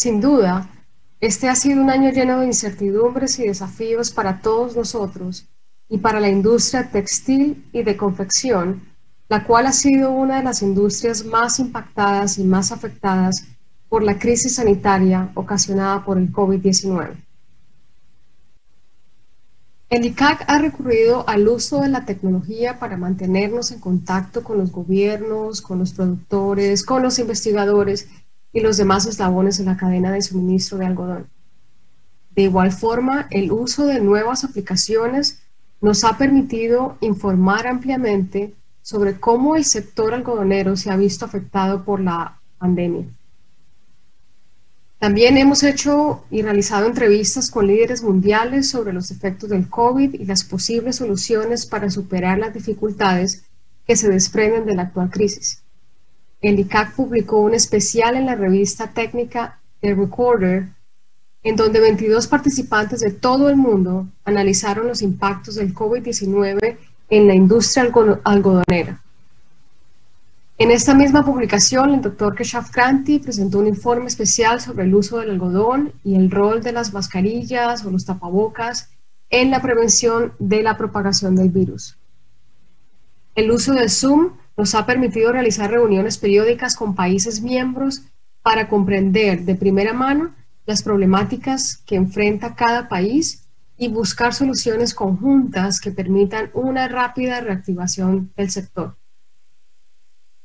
Sin duda, este ha sido un año lleno de incertidumbres y desafíos para todos nosotros y para la industria textil y de confección, la cual ha sido una de las industrias más impactadas y más afectadas por la crisis sanitaria ocasionada por el COVID-19. El ICAC ha recurrido al uso de la tecnología para mantenernos en contacto con los gobiernos, con los productores, con los investigadores y los demás eslabones en la cadena de suministro de algodón. De igual forma, el uso de nuevas aplicaciones nos ha permitido informar ampliamente sobre cómo el sector algodonero se ha visto afectado por la pandemia. También hemos hecho y realizado entrevistas con líderes mundiales sobre los efectos del COVID y las posibles soluciones para superar las dificultades que se desprenden de la actual crisis el ICAC publicó un especial en la revista técnica The Recorder, en donde 22 participantes de todo el mundo analizaron los impactos del COVID-19 en la industria algodonera. En esta misma publicación, el doctor Keshav Kranti presentó un informe especial sobre el uso del algodón y el rol de las mascarillas o los tapabocas en la prevención de la propagación del virus. El uso de Zoom nos ha permitido realizar reuniones periódicas con países miembros para comprender de primera mano las problemáticas que enfrenta cada país y buscar soluciones conjuntas que permitan una rápida reactivación del sector.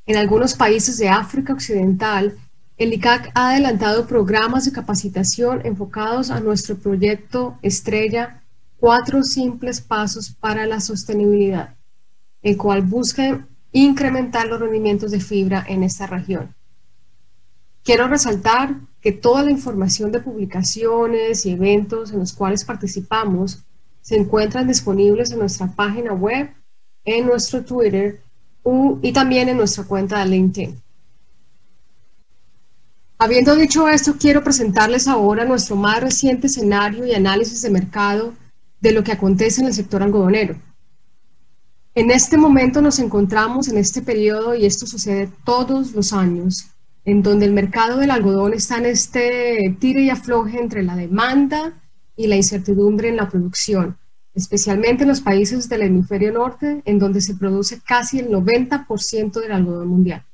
En algunos países de África Occidental, el ICAC ha adelantado programas de capacitación enfocados a nuestro proyecto estrella Cuatro Simples Pasos para la Sostenibilidad, el cual busca incrementar los rendimientos de fibra en esta región. Quiero resaltar que toda la información de publicaciones y eventos en los cuales participamos se encuentran disponibles en nuestra página web, en nuestro Twitter y también en nuestra cuenta de LinkedIn. Habiendo dicho esto, quiero presentarles ahora nuestro más reciente escenario y análisis de mercado de lo que acontece en el sector algodonero. En este momento nos encontramos en este periodo, y esto sucede todos los años, en donde el mercado del algodón está en este tire y afloje entre la demanda y la incertidumbre en la producción, especialmente en los países del hemisferio norte, en donde se produce casi el 90% del algodón mundial.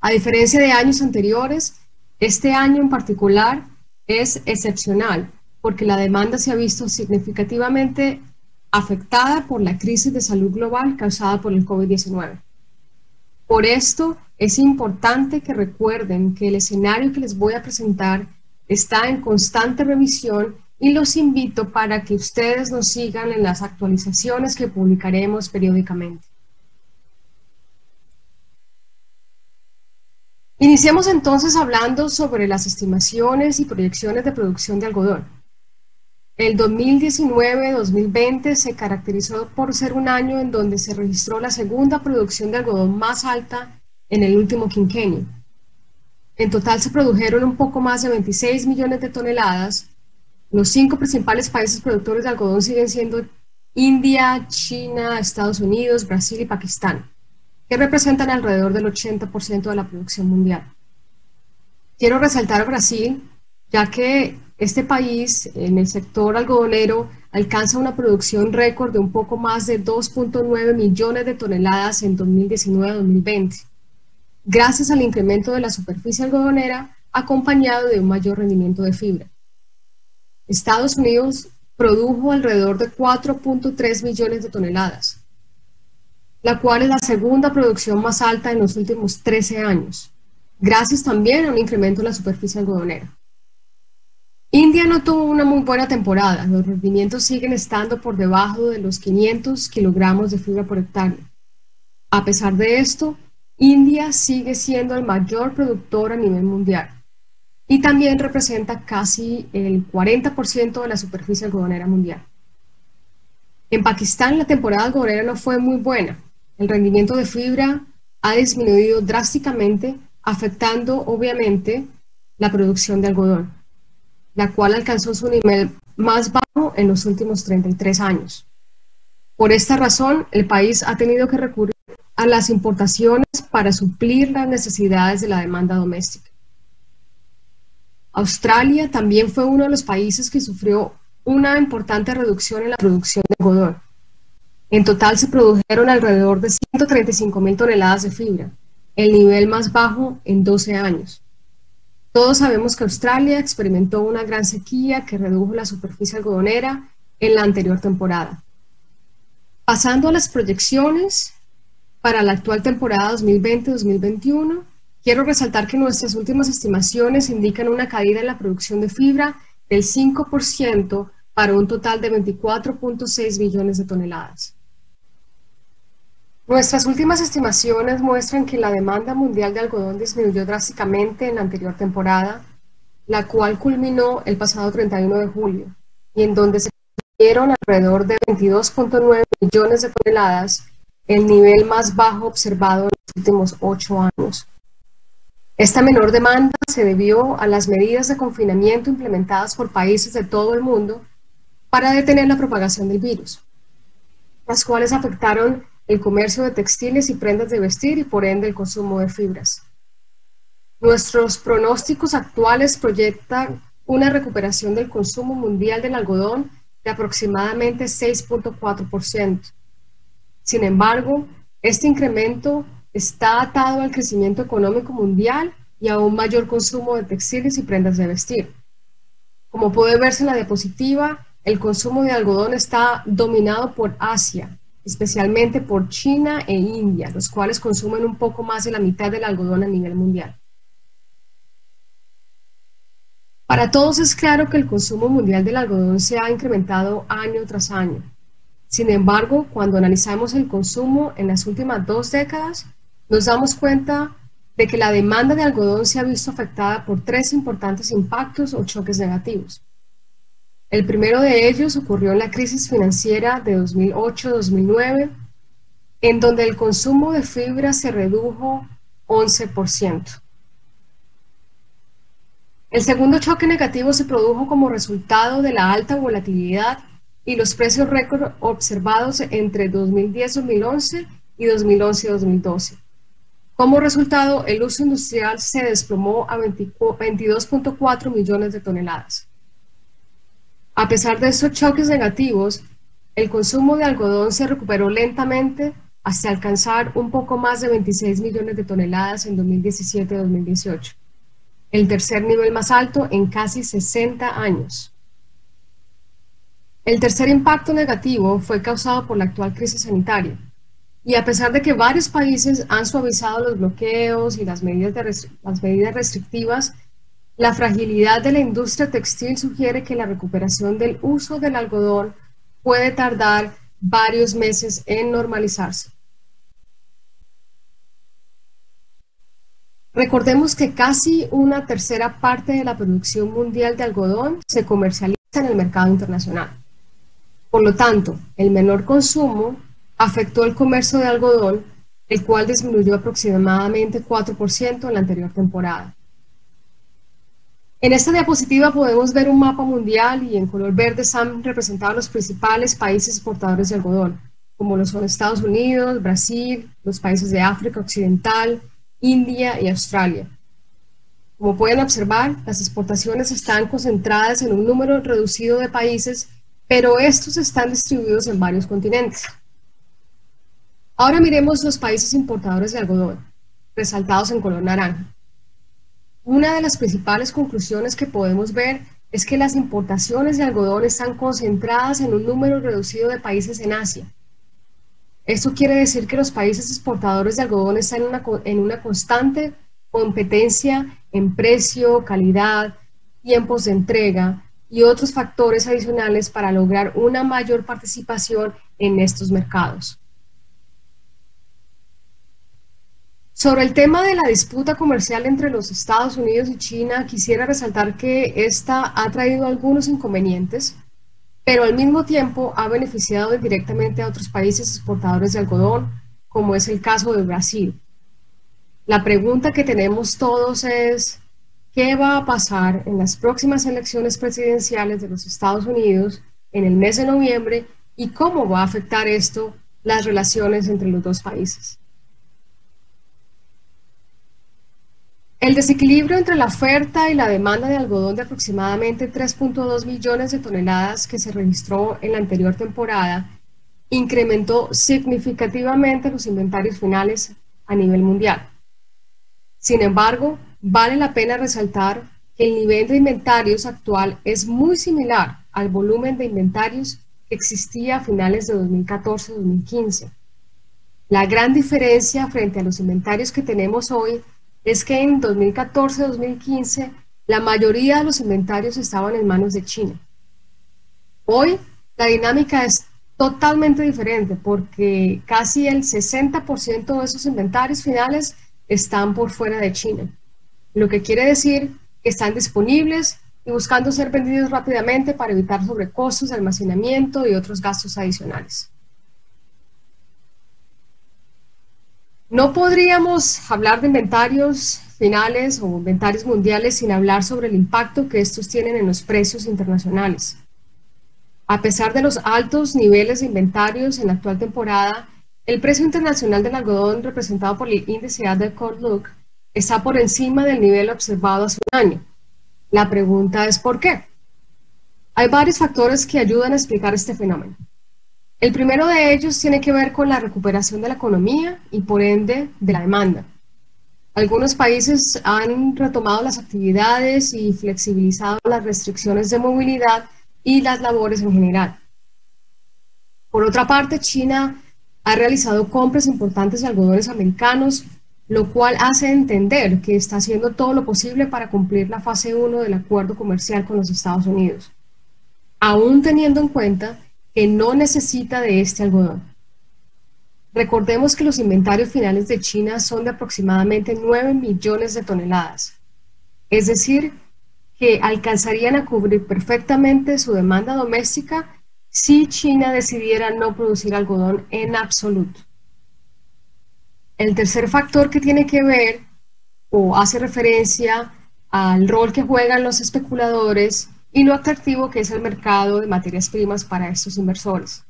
A diferencia de años anteriores, este año en particular es excepcional porque la demanda se ha visto significativamente afectada por la crisis de salud global causada por el COVID-19. Por esto, es importante que recuerden que el escenario que les voy a presentar está en constante revisión y los invito para que ustedes nos sigan en las actualizaciones que publicaremos periódicamente. Iniciemos entonces hablando sobre las estimaciones y proyecciones de producción de algodón. El 2019-2020 se caracterizó por ser un año en donde se registró la segunda producción de algodón más alta en el último quinquenio. En total se produjeron un poco más de 26 millones de toneladas. Los cinco principales países productores de algodón siguen siendo India, China, Estados Unidos, Brasil y Pakistán, que representan alrededor del 80% de la producción mundial. Quiero resaltar a Brasil, ya que este país en el sector algodonero alcanza una producción récord de un poco más de 2.9 millones de toneladas en 2019-2020 gracias al incremento de la superficie algodonera acompañado de un mayor rendimiento de fibra. Estados Unidos produjo alrededor de 4.3 millones de toneladas, la cual es la segunda producción más alta en los últimos 13 años, gracias también a un incremento en la superficie algodonera. India no tuvo una muy buena temporada, los rendimientos siguen estando por debajo de los 500 kilogramos de fibra por hectárea. A pesar de esto, India sigue siendo el mayor productor a nivel mundial y también representa casi el 40% de la superficie algodonera mundial. En Pakistán la temporada algodonera no fue muy buena. El rendimiento de fibra ha disminuido drásticamente, afectando obviamente la producción de algodón, la cual alcanzó su nivel más bajo en los últimos 33 años. Por esta razón, el país ha tenido que recurrir a las importaciones para suplir las necesidades de la demanda doméstica. Australia también fue uno de los países que sufrió una importante reducción en la producción de algodón. En total se produjeron alrededor de 135 mil toneladas de fibra, el nivel más bajo en 12 años. Todos sabemos que Australia experimentó una gran sequía que redujo la superficie algodonera en la anterior temporada. Pasando a las proyecciones, para la actual temporada 2020-2021, quiero resaltar que nuestras últimas estimaciones indican una caída en la producción de fibra del 5% para un total de 24.6 billones de toneladas. Nuestras últimas estimaciones muestran que la demanda mundial de algodón disminuyó drásticamente en la anterior temporada, la cual culminó el pasado 31 de julio, y en donde se dieron alrededor de 22.9 millones de toneladas el nivel más bajo observado en los últimos ocho años. Esta menor demanda se debió a las medidas de confinamiento implementadas por países de todo el mundo para detener la propagación del virus, las cuales afectaron el comercio de textiles y prendas de vestir y por ende el consumo de fibras. Nuestros pronósticos actuales proyectan una recuperación del consumo mundial del algodón de aproximadamente 6.4%, sin embargo, este incremento está atado al crecimiento económico mundial y a un mayor consumo de textiles y prendas de vestir. Como puede verse en la diapositiva, el consumo de algodón está dominado por Asia, especialmente por China e India, los cuales consumen un poco más de la mitad del algodón a nivel mundial. Para todos es claro que el consumo mundial del algodón se ha incrementado año tras año. Sin embargo, cuando analizamos el consumo en las últimas dos décadas, nos damos cuenta de que la demanda de algodón se ha visto afectada por tres importantes impactos o choques negativos. El primero de ellos ocurrió en la crisis financiera de 2008-2009, en donde el consumo de fibra se redujo 11%. El segundo choque negativo se produjo como resultado de la alta volatilidad y los precios récord observados entre 2010-2011 y 2011-2012. Como resultado, el uso industrial se desplomó a 22.4 millones de toneladas. A pesar de estos choques negativos, el consumo de algodón se recuperó lentamente hasta alcanzar un poco más de 26 millones de toneladas en 2017-2018, el tercer nivel más alto en casi 60 años. El tercer impacto negativo fue causado por la actual crisis sanitaria. Y a pesar de que varios países han suavizado los bloqueos y las medidas, las medidas restrictivas, la fragilidad de la industria textil sugiere que la recuperación del uso del algodón puede tardar varios meses en normalizarse. Recordemos que casi una tercera parte de la producción mundial de algodón se comercializa en el mercado internacional. Por lo tanto, el menor consumo afectó el comercio de algodón, el cual disminuyó aproximadamente 4% en la anterior temporada. En esta diapositiva podemos ver un mapa mundial y en color verde están representados los principales países exportadores de algodón, como lo son Estados Unidos, Brasil, los países de África Occidental, India y Australia. Como pueden observar, las exportaciones están concentradas en un número reducido de países, pero estos están distribuidos en varios continentes. Ahora miremos los países importadores de algodón, resaltados en color naranja. Una de las principales conclusiones que podemos ver es que las importaciones de algodón están concentradas en un número reducido de países en Asia. Esto quiere decir que los países exportadores de algodón están en una, en una constante competencia en precio, calidad, tiempos de entrega y otros factores adicionales para lograr una mayor participación en estos mercados. Sobre el tema de la disputa comercial entre los Estados Unidos y China, quisiera resaltar que esta ha traído algunos inconvenientes, pero al mismo tiempo ha beneficiado directamente a otros países exportadores de algodón, como es el caso de Brasil. La pregunta que tenemos todos es, ¿qué va a pasar en las próximas elecciones presidenciales de los Estados Unidos en el mes de noviembre y cómo va a afectar esto las relaciones entre los dos países? El desequilibrio entre la oferta y la demanda de algodón de aproximadamente 3.2 millones de toneladas que se registró en la anterior temporada incrementó significativamente los inventarios finales a nivel mundial. Sin embargo, vale la pena resaltar que el nivel de inventarios actual es muy similar al volumen de inventarios que existía a finales de 2014-2015. La gran diferencia frente a los inventarios que tenemos hoy es que en 2014-2015 la mayoría de los inventarios estaban en manos de China. Hoy la dinámica es totalmente diferente porque casi el 60% de esos inventarios finales están por fuera de China, lo que quiere decir que están disponibles y buscando ser vendidos rápidamente para evitar sobrecostos almacenamiento y otros gastos adicionales. No podríamos hablar de inventarios finales o inventarios mundiales sin hablar sobre el impacto que estos tienen en los precios internacionales. A pesar de los altos niveles de inventarios en la actual temporada, el precio internacional del algodón representado por el índice de Look está por encima del nivel observado hace un año. La pregunta es ¿por qué? Hay varios factores que ayudan a explicar este fenómeno. El primero de ellos tiene que ver con la recuperación de la economía y por ende de la demanda. Algunos países han retomado las actividades y flexibilizado las restricciones de movilidad y las labores en general. Por otra parte, China ha realizado compras importantes de algodones americanos, lo cual hace entender que está haciendo todo lo posible para cumplir la fase 1 del acuerdo comercial con los Estados Unidos, aún teniendo en cuenta que no necesita de este algodón. Recordemos que los inventarios finales de China son de aproximadamente 9 millones de toneladas, es decir, que alcanzarían a cubrir perfectamente su demanda doméstica si China decidiera no producir algodón en absoluto. El tercer factor que tiene que ver o hace referencia al rol que juegan los especuladores y lo atractivo que es el mercado de materias primas para estos inversores.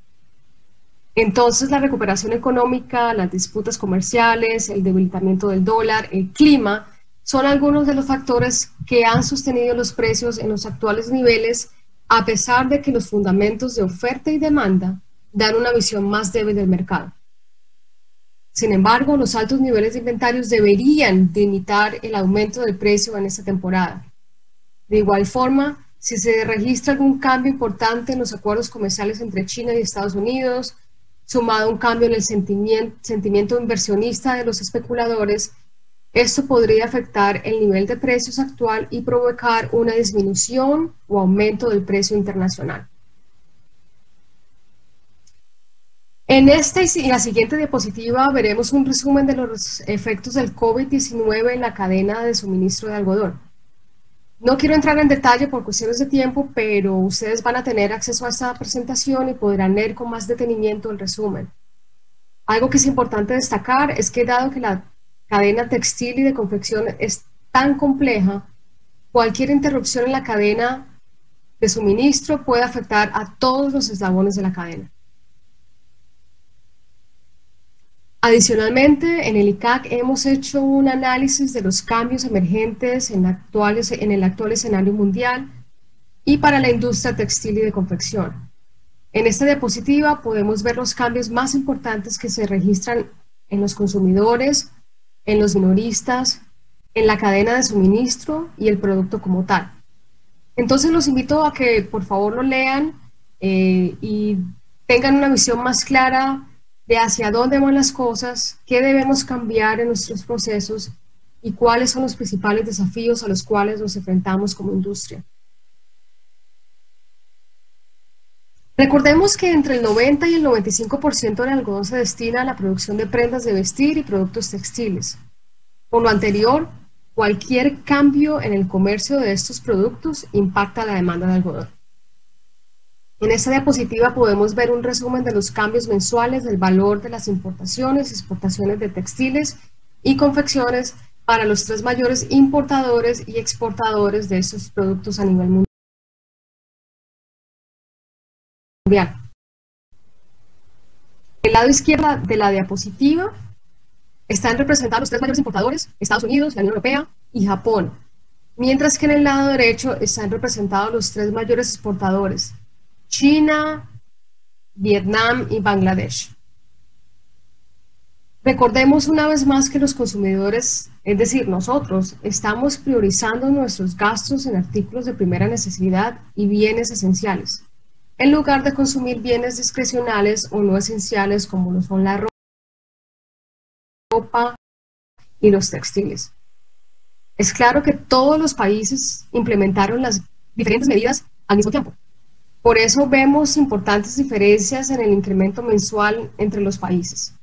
Entonces, la recuperación económica, las disputas comerciales, el debilitamiento del dólar, el clima, son algunos de los factores que han sostenido los precios en los actuales niveles, a pesar de que los fundamentos de oferta y demanda dan una visión más débil del mercado. Sin embargo, los altos niveles de inventarios deberían limitar el aumento del precio en esta temporada. De igual forma, si se registra algún cambio importante en los acuerdos comerciales entre China y Estados Unidos, sumado a un cambio en el sentimiento, inversionista de los especuladores, esto podría afectar el nivel de precios actual y provocar una disminución o aumento del precio internacional. En esta y la siguiente diapositiva veremos un resumen de los efectos del COVID-19 en la cadena de suministro de algodón. No quiero entrar en detalle por cuestiones de tiempo, pero ustedes van a tener acceso a esta presentación y podrán leer con más detenimiento el resumen. Algo que es importante destacar es que dado que la cadena textil y de confección es tan compleja, cualquier interrupción en la cadena de suministro puede afectar a todos los eslabones de la cadena. Adicionalmente, en el ICAC hemos hecho un análisis de los cambios emergentes en, actuales, en el actual escenario mundial y para la industria textil y de confección. En esta diapositiva podemos ver los cambios más importantes que se registran en los consumidores, en los minoristas, en la cadena de suministro y el producto como tal. Entonces los invito a que por favor lo lean eh, y tengan una visión más clara de hacia dónde van las cosas, qué debemos cambiar en nuestros procesos y cuáles son los principales desafíos a los cuales nos enfrentamos como industria. Recordemos que entre el 90 y el 95% del algodón se destina a la producción de prendas de vestir y productos textiles. Por lo anterior, cualquier cambio en el comercio de estos productos impacta la demanda de algodón. En esta diapositiva podemos ver un resumen de los cambios mensuales del valor de las importaciones y exportaciones de textiles y confecciones para los tres mayores importadores y exportadores de estos productos a nivel mundial. El lado izquierdo de la diapositiva están representados los tres mayores importadores, Estados Unidos, la Unión Europea y Japón, mientras que en el lado derecho están representados los tres mayores exportadores, China, Vietnam y Bangladesh. Recordemos una vez más que los consumidores, es decir, nosotros, estamos priorizando nuestros gastos en artículos de primera necesidad y bienes esenciales en lugar de consumir bienes discrecionales o no esenciales como lo son la ropa y los textiles. Es claro que todos los países implementaron las diferentes medidas al mismo tiempo. Por eso vemos importantes diferencias en el incremento mensual entre los países.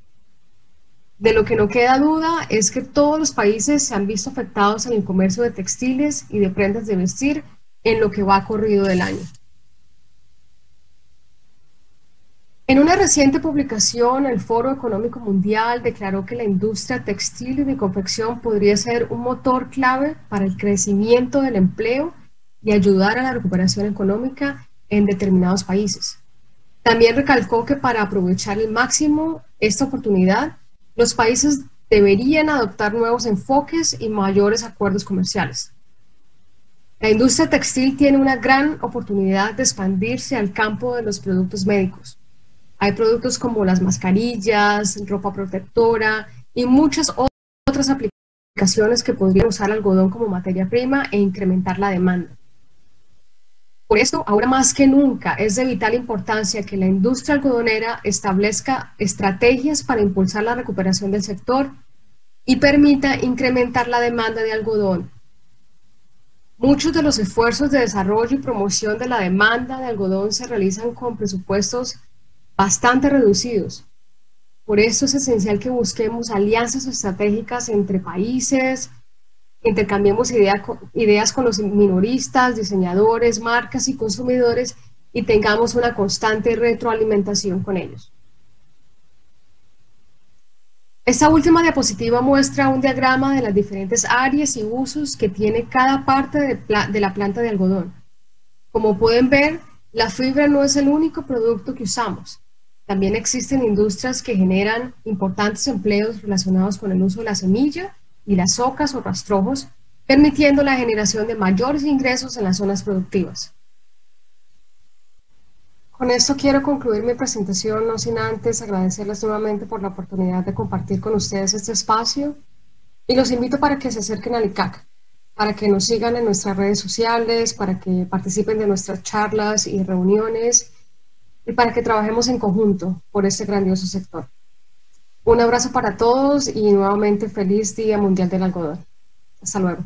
De lo que no queda duda es que todos los países se han visto afectados en el comercio de textiles y de prendas de vestir en lo que va corrido del año. En una reciente publicación, el Foro Económico Mundial declaró que la industria textil y de confección podría ser un motor clave para el crecimiento del empleo y ayudar a la recuperación económica en determinados países. También recalcó que para aprovechar al máximo esta oportunidad, los países deberían adoptar nuevos enfoques y mayores acuerdos comerciales. La industria textil tiene una gran oportunidad de expandirse al campo de los productos médicos hay productos como las mascarillas, ropa protectora y muchas otras aplicaciones que podrían usar algodón como materia prima e incrementar la demanda. Por esto, ahora más que nunca, es de vital importancia que la industria algodonera establezca estrategias para impulsar la recuperación del sector y permita incrementar la demanda de algodón. Muchos de los esfuerzos de desarrollo y promoción de la demanda de algodón se realizan con presupuestos bastante reducidos. Por eso es esencial que busquemos alianzas estratégicas entre países, intercambiemos ideas con los minoristas, diseñadores, marcas y consumidores y tengamos una constante retroalimentación con ellos. Esta última diapositiva muestra un diagrama de las diferentes áreas y usos que tiene cada parte de, la planta de algodón. Como pueden ver, la fibra no es el único producto que usamos. También existen industrias que generan importantes empleos relacionados con el uso de la semilla y las ocas o rastrojos, permitiendo la generación de mayores ingresos en las zonas productivas. Con esto quiero concluir mi presentación, no sin antes agradecerles nuevamente por la oportunidad de compartir con ustedes este espacio y los invito para que se acerquen al ICAC, para que nos sigan en nuestras redes sociales, para que participen de nuestras charlas y reuniones y para que trabajemos en conjunto por este grandioso sector. Un abrazo para todos y nuevamente feliz Día Mundial del Algodón. Hasta luego.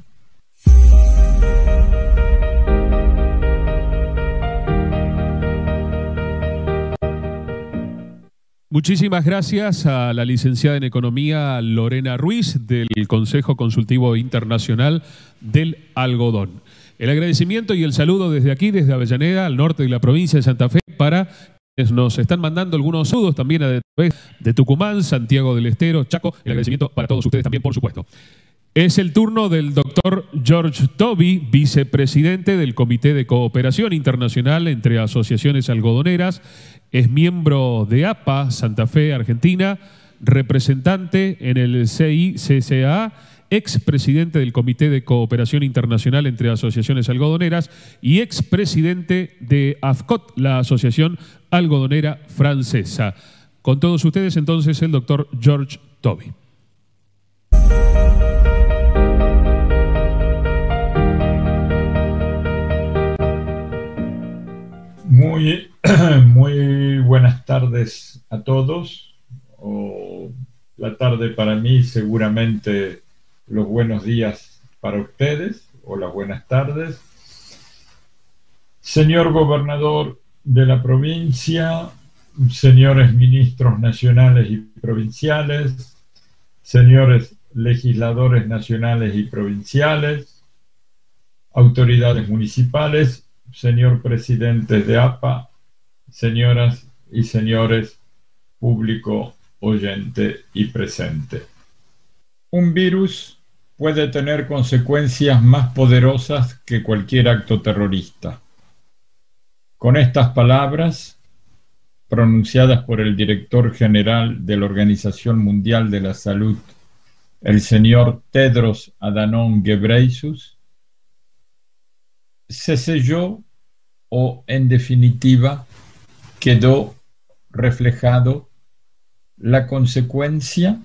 Muchísimas gracias a la licenciada en Economía Lorena Ruiz del Consejo Consultivo Internacional del Algodón. El agradecimiento y el saludo desde aquí, desde Avellaneda, al norte de la provincia de Santa Fe, para nos están mandando algunos saludos también a de Tucumán, Santiago del Estero, Chaco. El agradecimiento para todos ustedes también, por supuesto. Es el turno del doctor George Toby, vicepresidente del Comité de Cooperación Internacional entre Asociaciones Algodoneras es miembro de APA Santa Fe, Argentina, representante en el CICCA, expresidente del Comité de Cooperación Internacional entre Asociaciones Algodoneras y expresidente de AFCOT, la Asociación Algodonera Francesa. Con todos ustedes entonces el doctor George Toby. Muy, <clears throat> muy buenas tardes a todos, la tarde para mí, seguramente los buenos días para ustedes, o las buenas tardes. Señor gobernador de la provincia, señores ministros nacionales y provinciales, señores legisladores nacionales y provinciales, autoridades municipales señor presidente de APA, señoras y señores público oyente y presente. Un virus puede tener consecuencias más poderosas que cualquier acto terrorista. Con estas palabras, pronunciadas por el director general de la Organización Mundial de la Salud, el señor Tedros Adhanom Ghebreyesus, se selló o en definitiva quedó reflejado la consecuencia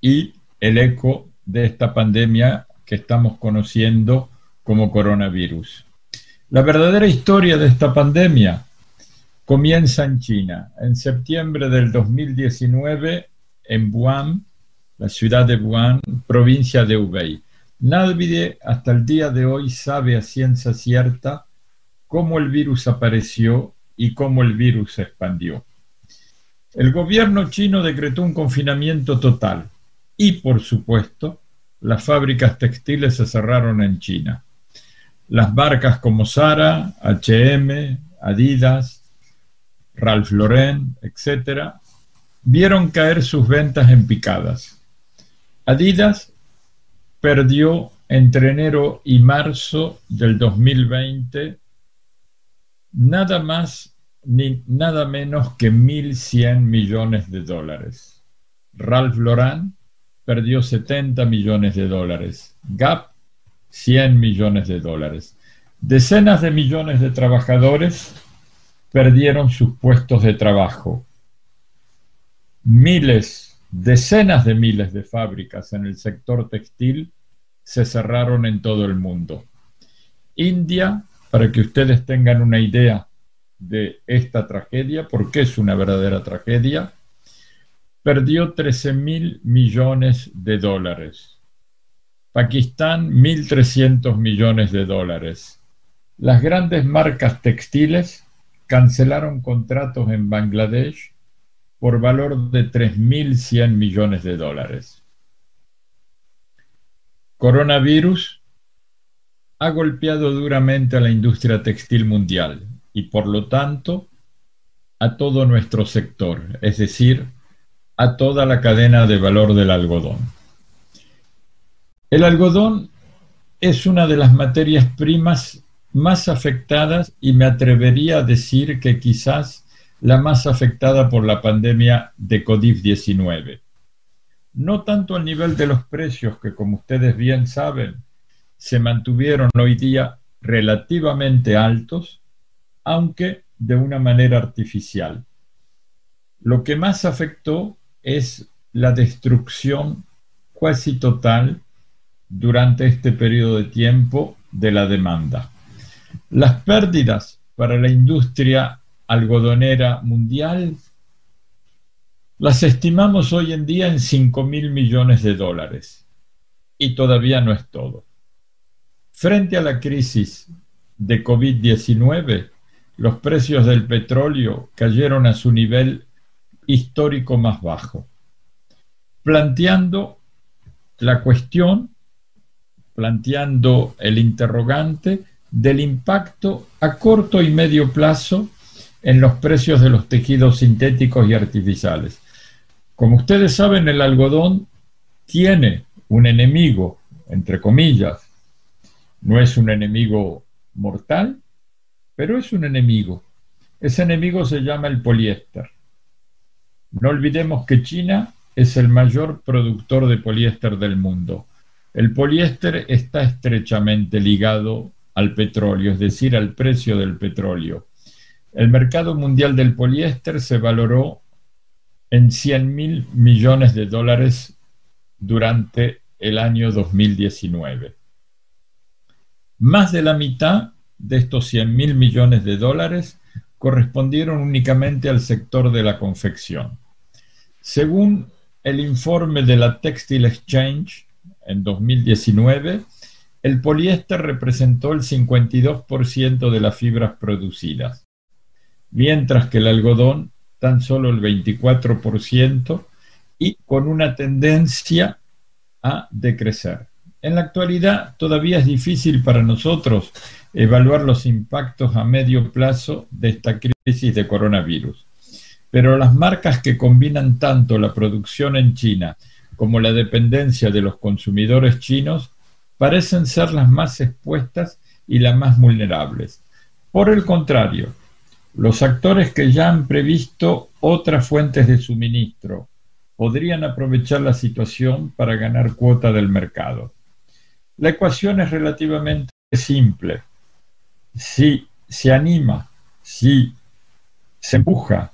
y el eco de esta pandemia que estamos conociendo como coronavirus. La verdadera historia de esta pandemia comienza en China, en septiembre del 2019, en Wuhan, la ciudad de Wuhan, provincia de Hubei. Nadie hasta el día de hoy sabe a ciencia cierta cómo el virus apareció y cómo el virus se expandió. El gobierno chino decretó un confinamiento total y, por supuesto, las fábricas textiles se cerraron en China. Las marcas como Zara, HM, Adidas, Ralph Lauren, etc., vieron caer sus ventas en picadas. Adidas perdió entre enero y marzo del 2020 nada más ni nada menos que 1.100 millones de dólares. Ralph Lauren perdió 70 millones de dólares. Gap, 100 millones de dólares. Decenas de millones de trabajadores perdieron sus puestos de trabajo. Miles Decenas de miles de fábricas en el sector textil se cerraron en todo el mundo. India, para que ustedes tengan una idea de esta tragedia, porque es una verdadera tragedia, perdió 13 mil millones de dólares. Pakistán, 1.300 millones de dólares. Las grandes marcas textiles cancelaron contratos en Bangladesh por valor de 3.100 millones de dólares. Coronavirus ha golpeado duramente a la industria textil mundial y por lo tanto a todo nuestro sector, es decir, a toda la cadena de valor del algodón. El algodón es una de las materias primas más afectadas y me atrevería a decir que quizás la más afectada por la pandemia de COVID-19. No tanto al nivel de los precios que, como ustedes bien saben, se mantuvieron hoy día relativamente altos, aunque de una manera artificial. Lo que más afectó es la destrucción casi total durante este periodo de tiempo de la demanda. Las pérdidas para la industria algodonera mundial las estimamos hoy en día en 5 mil millones de dólares y todavía no es todo. Frente a la crisis de COVID-19, los precios del petróleo cayeron a su nivel histórico más bajo, planteando la cuestión, planteando el interrogante del impacto a corto y medio plazo en los precios de los tejidos sintéticos y artificiales. Como ustedes saben, el algodón tiene un enemigo, entre comillas, no es un enemigo mortal, pero es un enemigo. Ese enemigo se llama el poliéster. No olvidemos que China es el mayor productor de poliéster del mundo. El poliéster está estrechamente ligado al petróleo, es decir, al precio del petróleo. El mercado mundial del poliéster se valoró en 100 mil millones de dólares durante el año 2019. Más de la mitad de estos 100 mil millones de dólares correspondieron únicamente al sector de la confección. Según el informe de la Textile Exchange en 2019, el poliéster representó el 52% de las fibras producidas, mientras que el algodón tan solo el 24% y con una tendencia a decrecer. En la actualidad todavía es difícil para nosotros evaluar los impactos a medio plazo de esta crisis de coronavirus, pero las marcas que combinan tanto la producción en China como la dependencia de los consumidores chinos parecen ser las más expuestas y las más vulnerables. Por el contrario, los actores que ya han previsto otras fuentes de suministro podrían aprovechar la situación para ganar cuota del mercado. La ecuación es relativamente simple. Si se anima, si se empuja,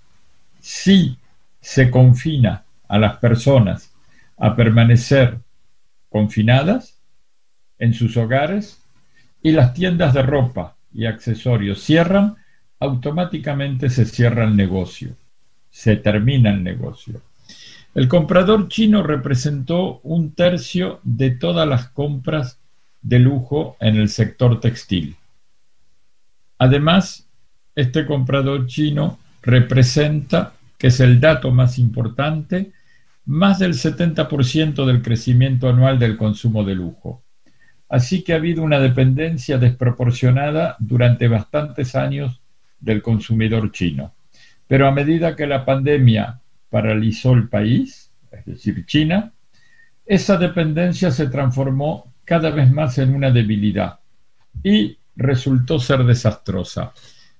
si se confina a las personas a permanecer confinadas en sus hogares y las tiendas de ropa y accesorios cierran, automáticamente se cierra el negocio, se termina el negocio. El comprador chino representó un tercio de todas las compras de lujo en el sector textil. Además, este comprador chino representa, que es el dato más importante, más del 70% del crecimiento anual del consumo de lujo. Así que ha habido una dependencia desproporcionada durante bastantes años del consumidor chino. Pero a medida que la pandemia paralizó el país, es decir, China, esa dependencia se transformó cada vez más en una debilidad y resultó ser desastrosa.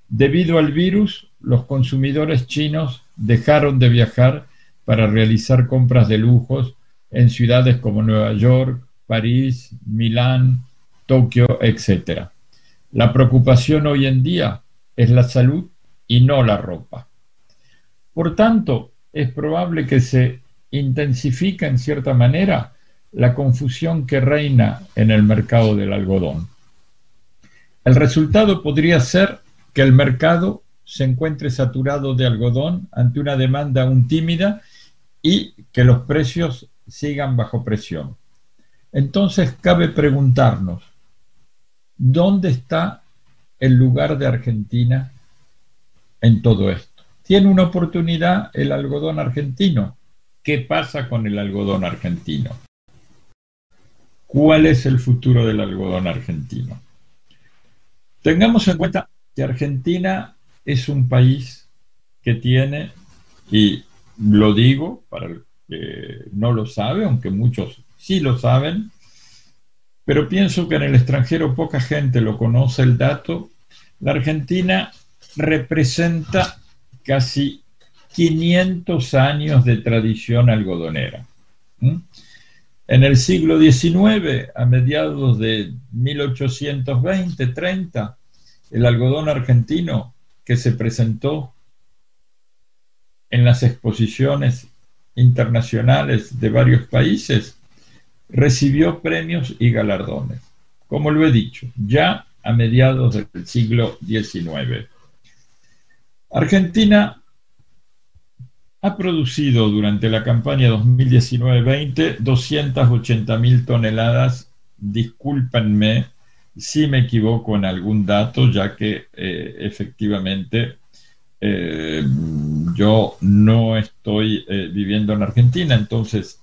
Debido al virus, los consumidores chinos dejaron de viajar para realizar compras de lujos en ciudades como Nueva York, París, Milán, Tokio, etc. La preocupación hoy en día es la salud y no la ropa. Por tanto, es probable que se intensifique en cierta manera la confusión que reina en el mercado del algodón. El resultado podría ser que el mercado se encuentre saturado de algodón ante una demanda aún tímida y que los precios sigan bajo presión. Entonces cabe preguntarnos, ¿dónde está el lugar de Argentina en todo esto. Tiene una oportunidad el algodón argentino. ¿Qué pasa con el algodón argentino? ¿Cuál es el futuro del algodón argentino? Tengamos en cuenta que Argentina es un país que tiene, y lo digo para el que no lo sabe, aunque muchos sí lo saben, pero pienso que en el extranjero poca gente lo conoce el dato. La Argentina representa casi 500 años de tradición algodonera. En el siglo XIX, a mediados de 1820-30, el algodón argentino que se presentó en las exposiciones internacionales de varios países, recibió premios y galardones, como lo he dicho, ya a mediados del siglo XIX. Argentina ha producido durante la campaña 2019-20 280.000 toneladas, discúlpenme si me equivoco en algún dato, ya que eh, efectivamente eh, yo no estoy eh, viviendo en Argentina, entonces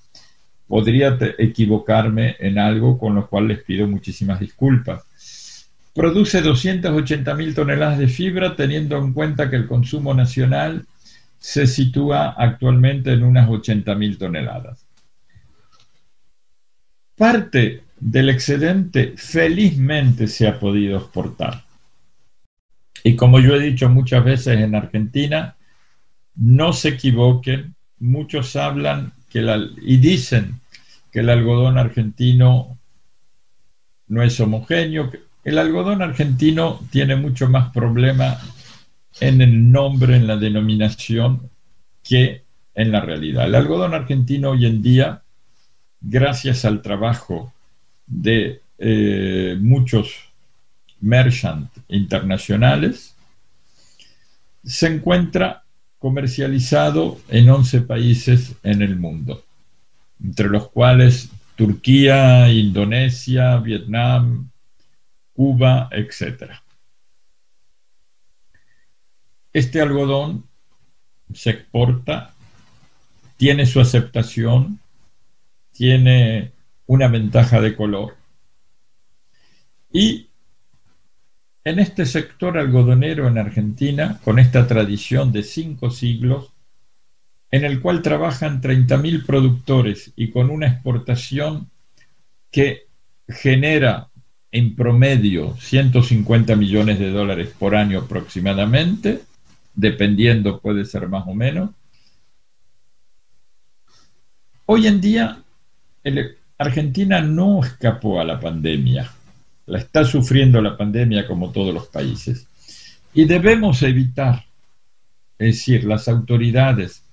podría equivocarme en algo con lo cual les pido muchísimas disculpas. Produce 280.000 toneladas de fibra teniendo en cuenta que el consumo nacional se sitúa actualmente en unas 80.000 toneladas. Parte del excedente felizmente se ha podido exportar. Y como yo he dicho muchas veces en Argentina, no se equivoquen, muchos hablan que y dicen que el algodón argentino no es homogéneo. El algodón argentino tiene mucho más problema en el nombre, en la denominación, que en la realidad. El algodón argentino hoy en día, gracias al trabajo de eh, muchos merchant internacionales, se encuentra comercializado en 11 países en el mundo, entre los cuales Turquía, Indonesia, Vietnam, Cuba, etc. Este algodón se exporta, tiene su aceptación, tiene una ventaja de color y en este sector algodonero en Argentina, con esta tradición de cinco siglos, en el cual trabajan 30.000 productores y con una exportación que genera en promedio 150 millones de dólares por año aproximadamente, dependiendo puede ser más o menos. Hoy en día Argentina no escapó a la pandemia la está sufriendo la pandemia como todos los países. Y debemos evitar, es decir, las autoridades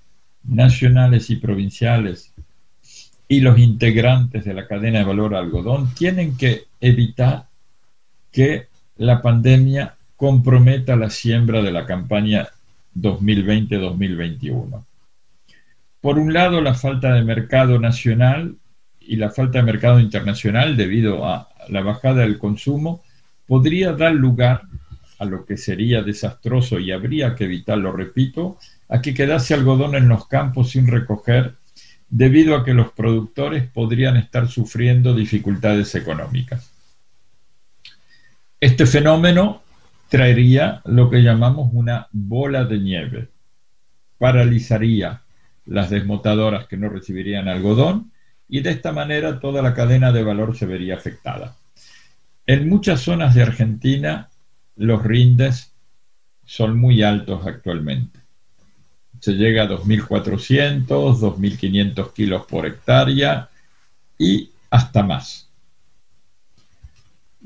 nacionales y provinciales y los integrantes de la cadena de valor algodón tienen que evitar que la pandemia comprometa la siembra de la campaña 2020-2021. Por un lado, la falta de mercado nacional y la falta de mercado internacional debido a la bajada del consumo podría dar lugar a lo que sería desastroso y habría que evitarlo, repito, a que quedase algodón en los campos sin recoger debido a que los productores podrían estar sufriendo dificultades económicas. Este fenómeno traería lo que llamamos una bola de nieve, paralizaría las desmotadoras que no recibirían algodón y de esta manera toda la cadena de valor se vería afectada. En muchas zonas de Argentina los rindes son muy altos actualmente. Se llega a 2.400, 2.500 kilos por hectárea y hasta más.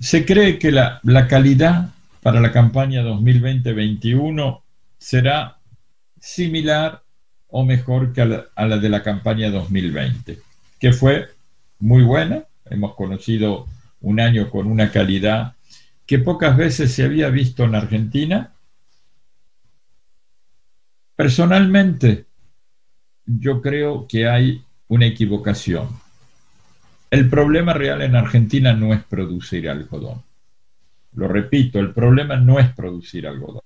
Se cree que la, calidad para la campaña 2020-21 será similar o mejor que a la de la campaña 2020 que fue muy buena. Hemos conocido un año con una calidad que pocas veces se había visto en Argentina. Personalmente, yo creo que hay una equivocación. El problema real en Argentina no es producir algodón. Lo repito, el problema no es producir algodón.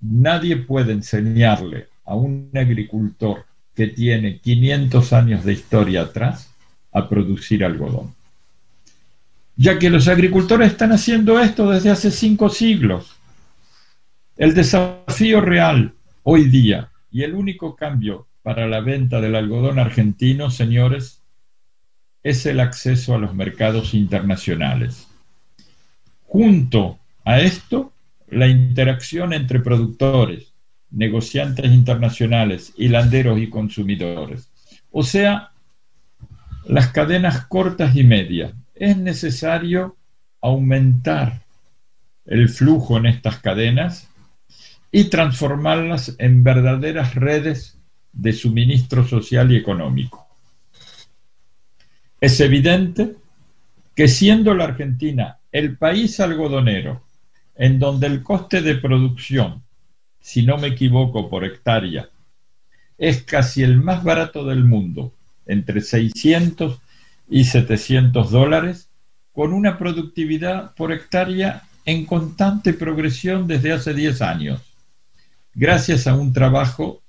Nadie puede enseñarle a un agricultor que tiene 500 años de historia atrás a producir algodón. Ya que los agricultores están haciendo esto desde hace cinco siglos. El desafío real hoy día y el único cambio para la venta del algodón argentino, señores, es el acceso a los mercados internacionales. Junto a esto, la interacción entre productores, negociantes internacionales, hilanderos y consumidores. O sea, las cadenas cortas y medias. Es necesario aumentar el flujo en estas cadenas y transformarlas en verdaderas redes de suministro social y económico. Es evidente que siendo la Argentina el país algodonero en donde el coste de producción, si no me equivoco por hectárea, es casi el más barato del mundo, entre 600 y 700 dólares, con una productividad por hectárea en constante progresión desde hace 10 años, gracias a un trabajo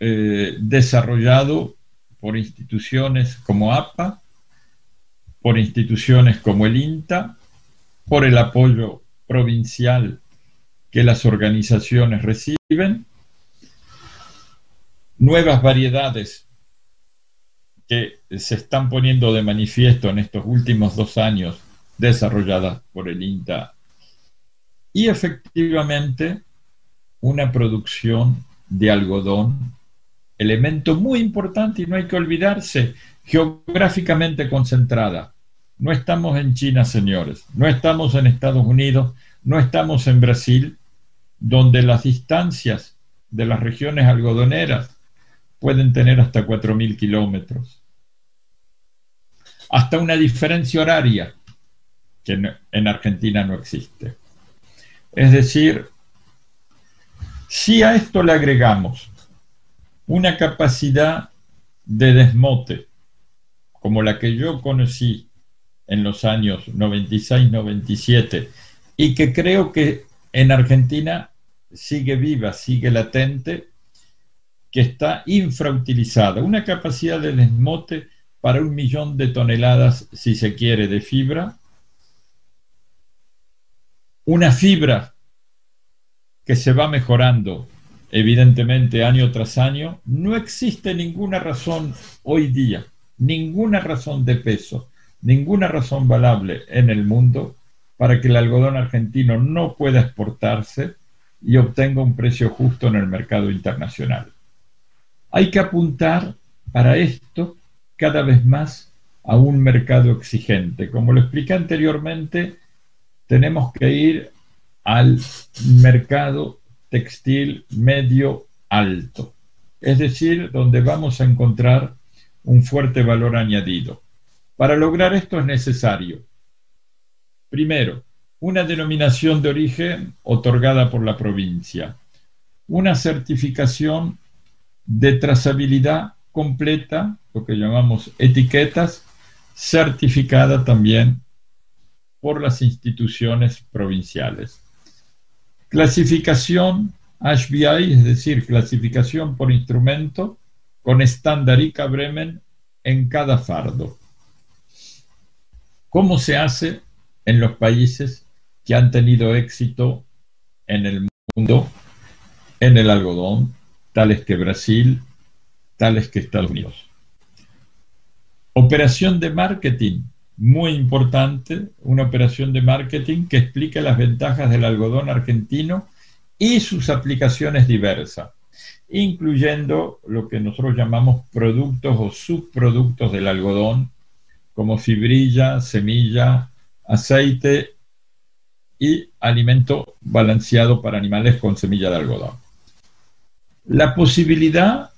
eh, desarrollado por instituciones como APA, por instituciones como el INTA, por el apoyo provincial que las organizaciones reciben, nuevas variedades que se están poniendo de manifiesto en estos últimos dos años desarrolladas por el INTA. Y efectivamente una producción de algodón, elemento muy importante y no hay que olvidarse, geográficamente concentrada. No estamos en China, señores, no estamos en Estados Unidos, no estamos en Brasil, donde las distancias de las regiones algodoneras pueden tener hasta 4.000 kilómetros. Hasta una diferencia horaria que en Argentina no existe. Es decir, si a esto le agregamos una capacidad de desmote, como la que yo conocí en los años 96-97, y que creo que en Argentina sigue viva, sigue latente, que está infrautilizada. Una capacidad de desmote para un millón de toneladas, si se quiere, de fibra. Una fibra que se va mejorando, evidentemente, año tras año. No existe ninguna razón hoy día, ninguna razón de peso, ninguna razón valable en el mundo para que el algodón argentino no pueda exportarse y obtenga un precio justo en el mercado internacional. Hay que apuntar para esto cada vez más a un mercado exigente. Como lo expliqué anteriormente, tenemos que ir al mercado textil medio alto, es decir, donde vamos a encontrar un fuerte valor añadido. Para lograr esto es necesario Primero, una denominación de origen otorgada por la provincia. Una certificación de trazabilidad completa, lo que llamamos etiquetas, certificada también por las instituciones provinciales. Clasificación HBI, es decir, clasificación por instrumento, con estándar ICA Bremen en cada fardo. ¿Cómo se hace? En los países que han tenido éxito en el mundo en el algodón, tales que Brasil, tales que Estados Unidos. Operación de marketing, muy importante, una operación de marketing que explica las ventajas del algodón argentino y sus aplicaciones diversas, incluyendo lo que nosotros llamamos productos o subproductos del algodón, como fibrilla, semilla, aceite y alimento balanceado para animales con semilla de algodón. La posibilidad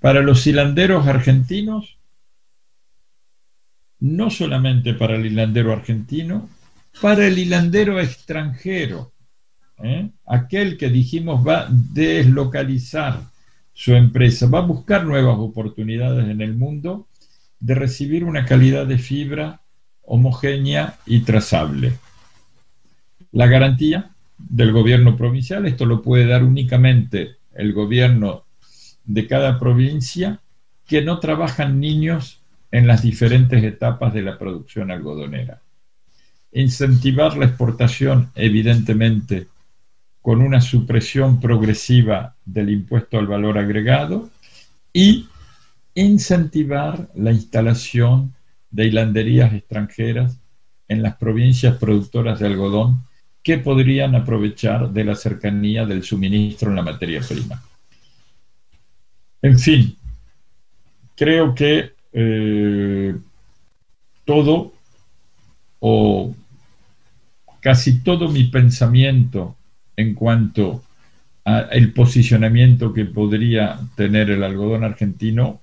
para los hilanderos argentinos, no solamente para el hilandero argentino, para el hilandero extranjero, ¿eh? aquel que dijimos va a deslocalizar su empresa, va a buscar nuevas oportunidades en el mundo de recibir una calidad de fibra homogénea y trazable. La garantía del gobierno provincial, esto lo puede dar únicamente el gobierno de cada provincia, que no trabajan niños en las diferentes etapas de la producción algodonera. Incentivar la exportación, evidentemente, con una supresión progresiva del impuesto al valor agregado y incentivar la instalación de hilanderías extranjeras en las provincias productoras de algodón que podrían aprovechar de la cercanía del suministro en la materia prima. En fin, creo que eh, todo o casi todo mi pensamiento en cuanto el posicionamiento que podría tener el algodón argentino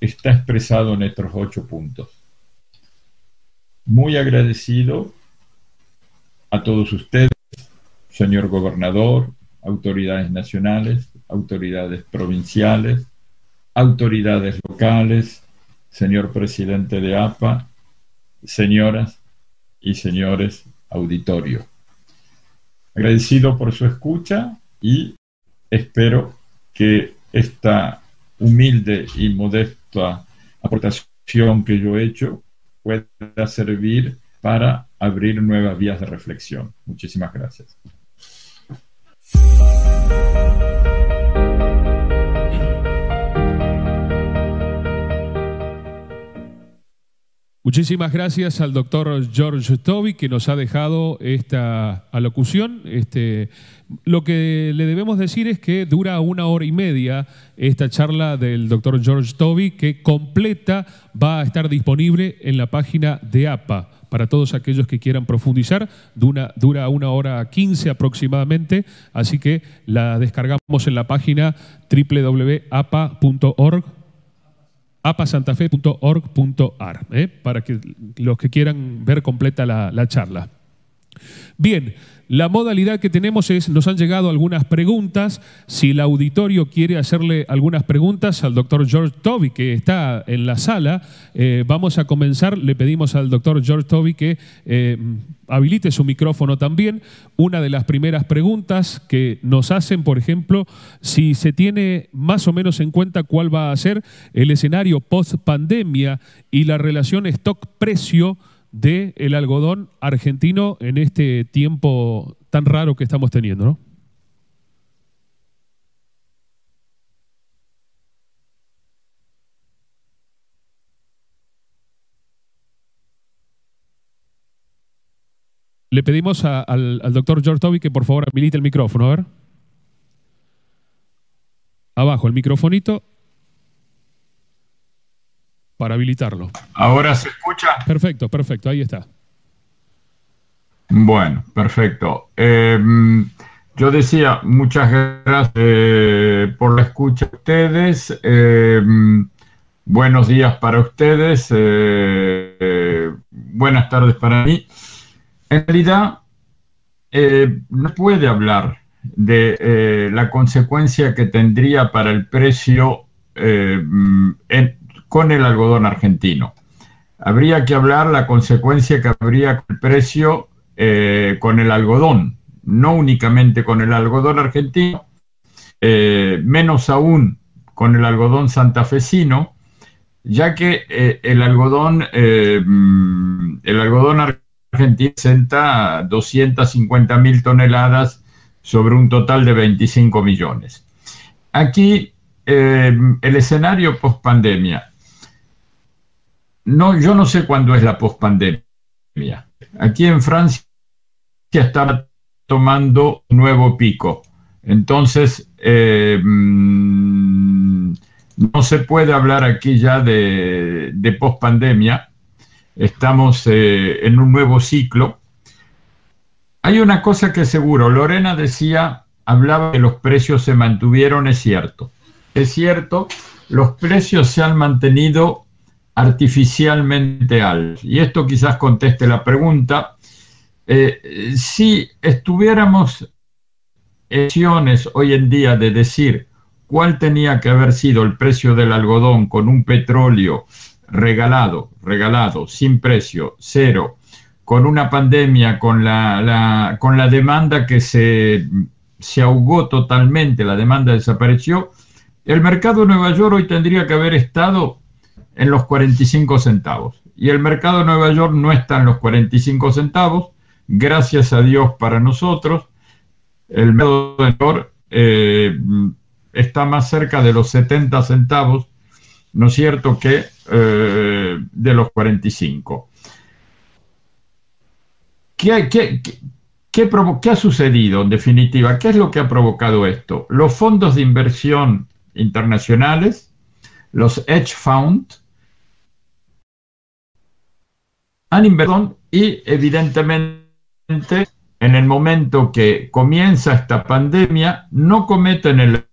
está expresado en estos ocho puntos. Muy agradecido a todos ustedes, señor gobernador, autoridades nacionales, autoridades provinciales, autoridades locales, señor presidente de APA, señoras y señores auditorio. Agradecido por su escucha y espero que esta humilde y modesta aportación que yo he hecho pueda servir para abrir nuevas vías de reflexión. Muchísimas gracias. Muchísimas gracias al doctor George Toby que nos ha dejado esta alocución. Este, lo que le debemos decir es que dura una hora y media esta charla del doctor George Toby que completa va a estar disponible en la página de APA para todos aquellos que quieran profundizar. Dura, dura una hora quince aproximadamente, así que la descargamos en la página www.apa.org apasantafe.org.ar, ¿eh? para que los que quieran ver completa la, la charla. Bien, la modalidad que tenemos es, nos han llegado algunas preguntas. Si el auditorio quiere hacerle algunas preguntas al doctor George Toby, que está en la sala, eh, vamos a comenzar. Le pedimos al doctor George Toby que eh, habilite su micrófono también. Una de las primeras preguntas que nos hacen, por ejemplo, si se tiene más o menos en cuenta cuál va a ser el escenario post pandemia y la relación stock-precio del el algodón argentino en este tiempo tan raro que estamos teniendo, ¿no? Le pedimos al, al doctor George Toby que por favor habilite el micrófono, a ver. Abajo el microfonito para habilitarlo. ¿Ahora se escucha? Perfecto, perfecto, ahí está. Bueno, perfecto. Em, yo decía, muchas gracias eh, por la escucha a ustedes. Em, buenos días para ustedes. Eh, eh, buenas tardes para mí. En realidad, no puede hablar de la consecuencia que tendría para el precio en, con el algodón argentino. Habría que hablar la consecuencia que habría con el precio eh, con el algodón, no únicamente con el algodón argentino, eh, menos aún con el algodón santafesino, ya que eh, el algodón, el algodón argentino presenta 250 mil toneladas sobre un total de 25 millones. Aquí el escenario post pandemia no, yo no sé cuándo es la pospandemia. Aquí en Francia está tomando nuevo pico. Entonces, eh, mm, no se puede hablar aquí ya de, de pospandemia. Estamos eh, en un nuevo ciclo. Hay una cosa que seguro, Lorena decía, hablaba que los precios se mantuvieron, es cierto. Es cierto, los precios se han mantenido artificialmente altos. Y esto quizás conteste la pregunta. Eh, si estuviéramos opciones hoy en día de decir cuál tenía que haber sido el precio del algodón con un petróleo regalado, regalado, sin precio, cero, con una pandemia, con la, con la demanda que se, se ahogó totalmente, la demanda desapareció, el mercado de Nueva York hoy tendría que haber estado en los 45 centavos. Y el mercado de Nueva York no está en los 45 centavos. Gracias a Dios para nosotros, el mercado de Nueva York eh, está más cerca de los 70 centavos, ¿no es cierto?, que eh, de los 45. ¿Qué, qué, qué, ¿Qué ha sucedido en definitiva? ¿Qué es lo que ha provocado esto? Los fondos de inversión internacionales, los hedge funds, han invertido y evidentemente en el momento que comienza esta pandemia, no cometen el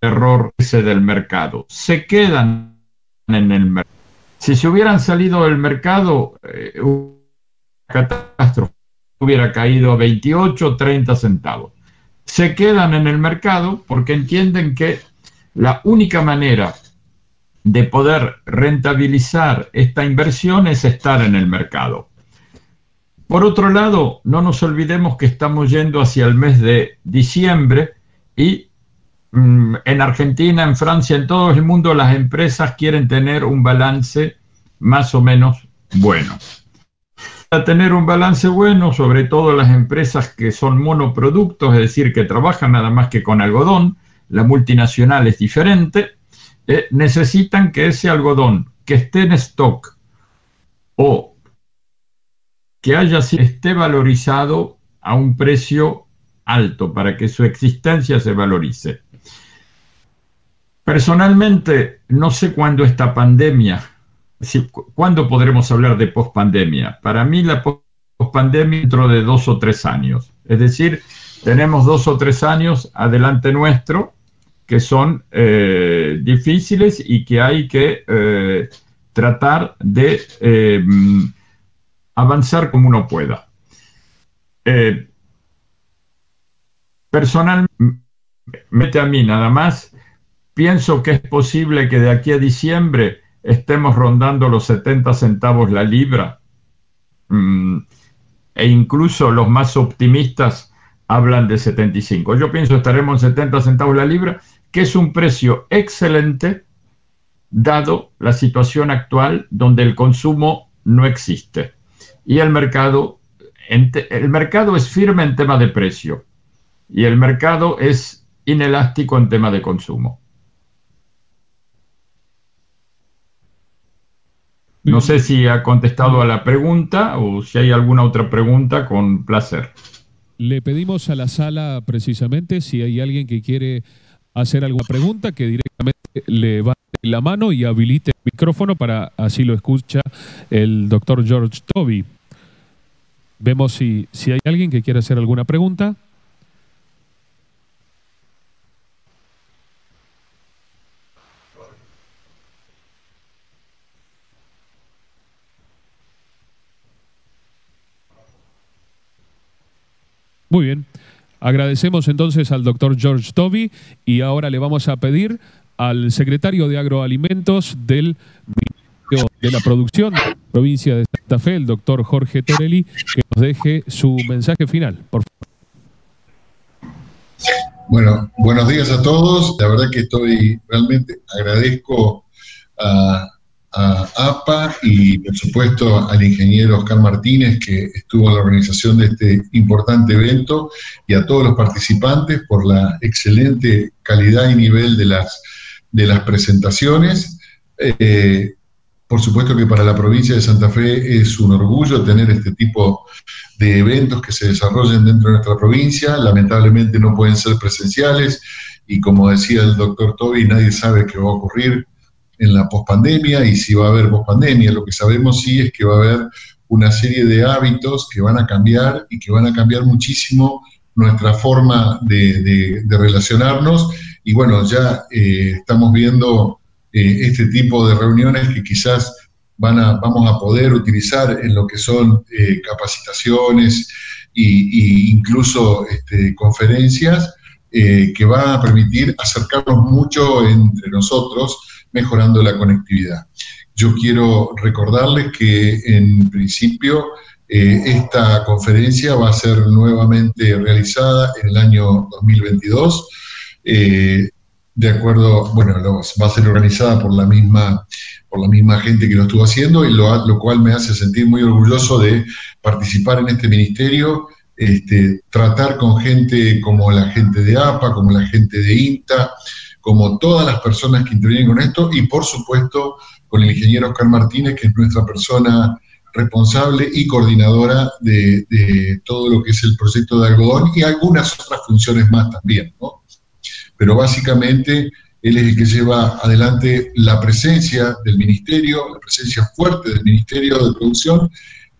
error ese del mercado, se quedan en el mercado. Si se hubieran salido del mercado, eh, catástrofe hubiera caído a 28 30 centavos. Se quedan en el mercado porque entienden que la única manera de poder rentabilizar esta inversión es estar en el mercado. Por otro lado, no nos olvidemos que estamos yendo hacia el mes de diciembre y mm, en Argentina, en Francia, en todo el mundo las empresas quieren tener un balance más o menos bueno. Para tener un balance bueno, sobre todo las empresas que son monoproductos, es decir, que trabajan nada más que con algodón, la multinacional es diferente, eh, necesitan que ese algodón que esté en stock o que haya esté valorizado a un precio alto para que su existencia se valorice. Personalmente, no sé cuándo esta pandemia ¿Cuándo podremos hablar de pospandemia? Para mí la pospandemia dentro de dos o tres años. Es decir, tenemos dos o tres años adelante nuestro que son eh, difíciles y que hay que eh, tratar de eh, avanzar como uno pueda. personalmente a mí nada más, pienso que es posible que de aquí a diciembre estemos rondando los 70 centavos la libra. Mm, e incluso los más optimistas hablan de 75. Yo pienso estaremos en 70 centavos la libra, que es un precio excelente dado la situación actual donde el consumo no existe. Y el mercado, el mercado es firme en tema de precio y el mercado es inelástico en tema de consumo. No sé si ha contestado a la pregunta o si hay alguna otra pregunta, con placer. Le pedimos a la sala precisamente si hay alguien que quiere hacer alguna pregunta, que directamente le va la mano y habilite el micrófono para así lo escucha el doctor George Toby. Vemos si, si hay alguien que quiere hacer alguna pregunta. Muy bien. Agradecemos entonces al doctor George Toby y ahora le vamos a pedir al secretario de Agroalimentos del Ministerio de la Producción, provincia de Santa Fe, el doctor Jorge Torelli, que nos deje su mensaje final, por favor. Bueno, buenos días a todos. La verdad que estoy realmente agradezco a a APA y por supuesto al ingeniero Oscar Martínez que estuvo en la organización de este importante evento y a todos los participantes por la excelente calidad y nivel de las, de las presentaciones. Eh, por supuesto que para la provincia de Santa Fe es un orgullo tener este tipo de eventos que se desarrollen dentro de nuestra provincia. Lamentablemente no pueden ser presenciales y como decía el doctor Toby, nadie sabe qué va a ocurrir en la pospandemia y si va a haber pospandemia. Lo que sabemos sí es que va a haber una serie de hábitos que van a cambiar y que van a cambiar muchísimo nuestra forma de, relacionarnos. Y bueno, ya eh, estamos viendo eh, este tipo de reuniones que quizás van a, vamos a poder utilizar en lo que son eh, capacitaciones e incluso este, conferencias que van a permitir acercarnos mucho entre nosotros mejorando la conectividad. Yo quiero recordarles que en principio eh, esta conferencia va a ser nuevamente realizada en el año 2022. Eh, de acuerdo, bueno, va a ser organizada por la misma, por la misma gente que lo estuvo haciendo, y lo, lo cual me hace sentir muy orgulloso de participar en este ministerio, este, tratar con gente como la gente de APA, como la gente de INTA, como todas las personas que intervienen con esto y por supuesto con el ingeniero Oscar Martínez, que es nuestra persona responsable y coordinadora de, todo lo que es el proyecto de algodón y algunas otras funciones más también. ¿no? Pero básicamente él es el que lleva adelante la presencia del ministerio, la presencia fuerte del Ministerio de Producción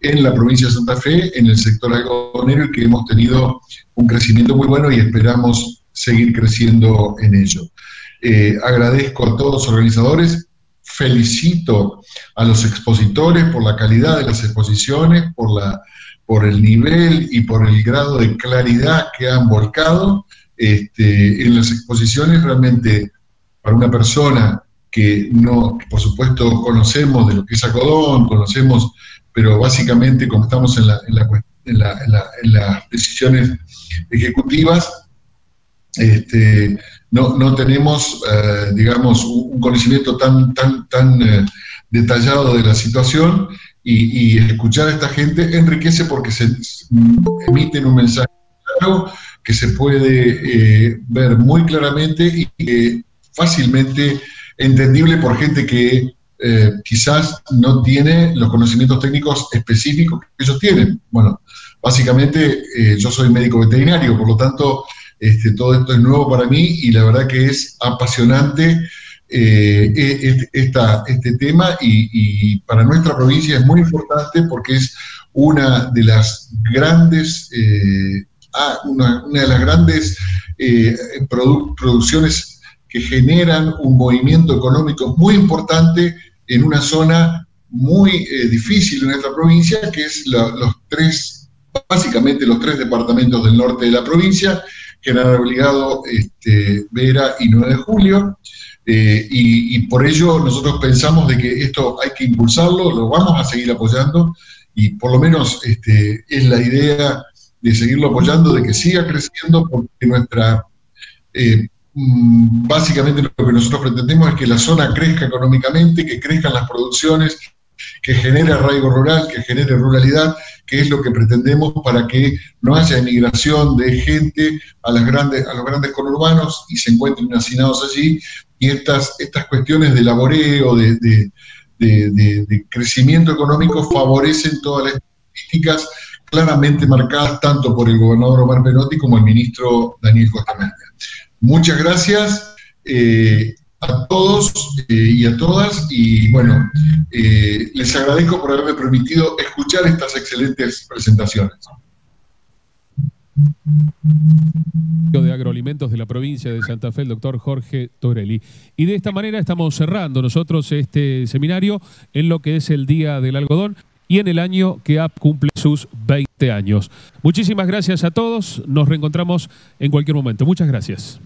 en la provincia de Santa Fe, en el sector algodonero, y que hemos tenido un crecimiento muy bueno y esperamos seguir creciendo en ello. Eh, agradezco a todos los organizadores, felicito a los expositores por la calidad de las exposiciones, por, la, por el nivel y por el grado de claridad que han volcado este, en las exposiciones. Realmente, para una persona que no, por supuesto conocemos de lo que es Acodón, conocemos, pero básicamente como estamos en, las decisiones ejecutivas, este, no, tenemos, eh, digamos, un conocimiento tan, tan, tan eh, detallado de la situación y, escuchar a esta gente enriquece porque se emiten un mensaje claro que se puede eh, ver muy claramente y fácilmente entendible por gente que eh, quizás no tiene los conocimientos técnicos específicos que ellos tienen. Bueno, básicamente eh, yo soy médico veterinario, por lo tanto este, todo esto es nuevo para mí y la verdad que es apasionante eh, e, e, este tema y, para nuestra provincia es muy importante porque es una de las grandes, ah, una, de las grandes producciones que generan un movimiento económico muy importante en una zona muy eh, difícil en nuestra provincia, que es los tres, básicamente los tres departamentos del norte de la provincia, General Obligado, este, Vera y 9 de Julio, eh, y, por ello nosotros pensamos de que esto hay que impulsarlo, lo vamos a seguir apoyando, y por lo menos este, es la idea de seguirlo apoyando, de que siga creciendo, porque nuestra eh, Mm, básicamente lo que nosotros pretendemos es que la zona crezca económicamente, que crezcan las producciones, que genere arraigo rural, que genere ruralidad, que es lo que pretendemos para que no haya emigración de gente a, los grandes conurbanos y se encuentren hacinados allí. Y estas, estas cuestiones de laboreo, de, de crecimiento económico favorecen todas las políticas claramente marcadas tanto por el gobernador Omar Penotti como el ministro Daniel Costamante. Muchas gracias eh, a todos eh, y a todas y bueno, eh, les agradezco por haberme permitido escuchar estas excelentes presentaciones. de agroalimentos de la provincia de Santa Fe, el doctor Jorge Torelli. Y de esta manera estamos cerrando nosotros este seminario en lo que es el Día del Algodón y en el año que AP cumple sus 20 años. Muchísimas gracias a todos, nos reencontramos en cualquier momento. Muchas gracias.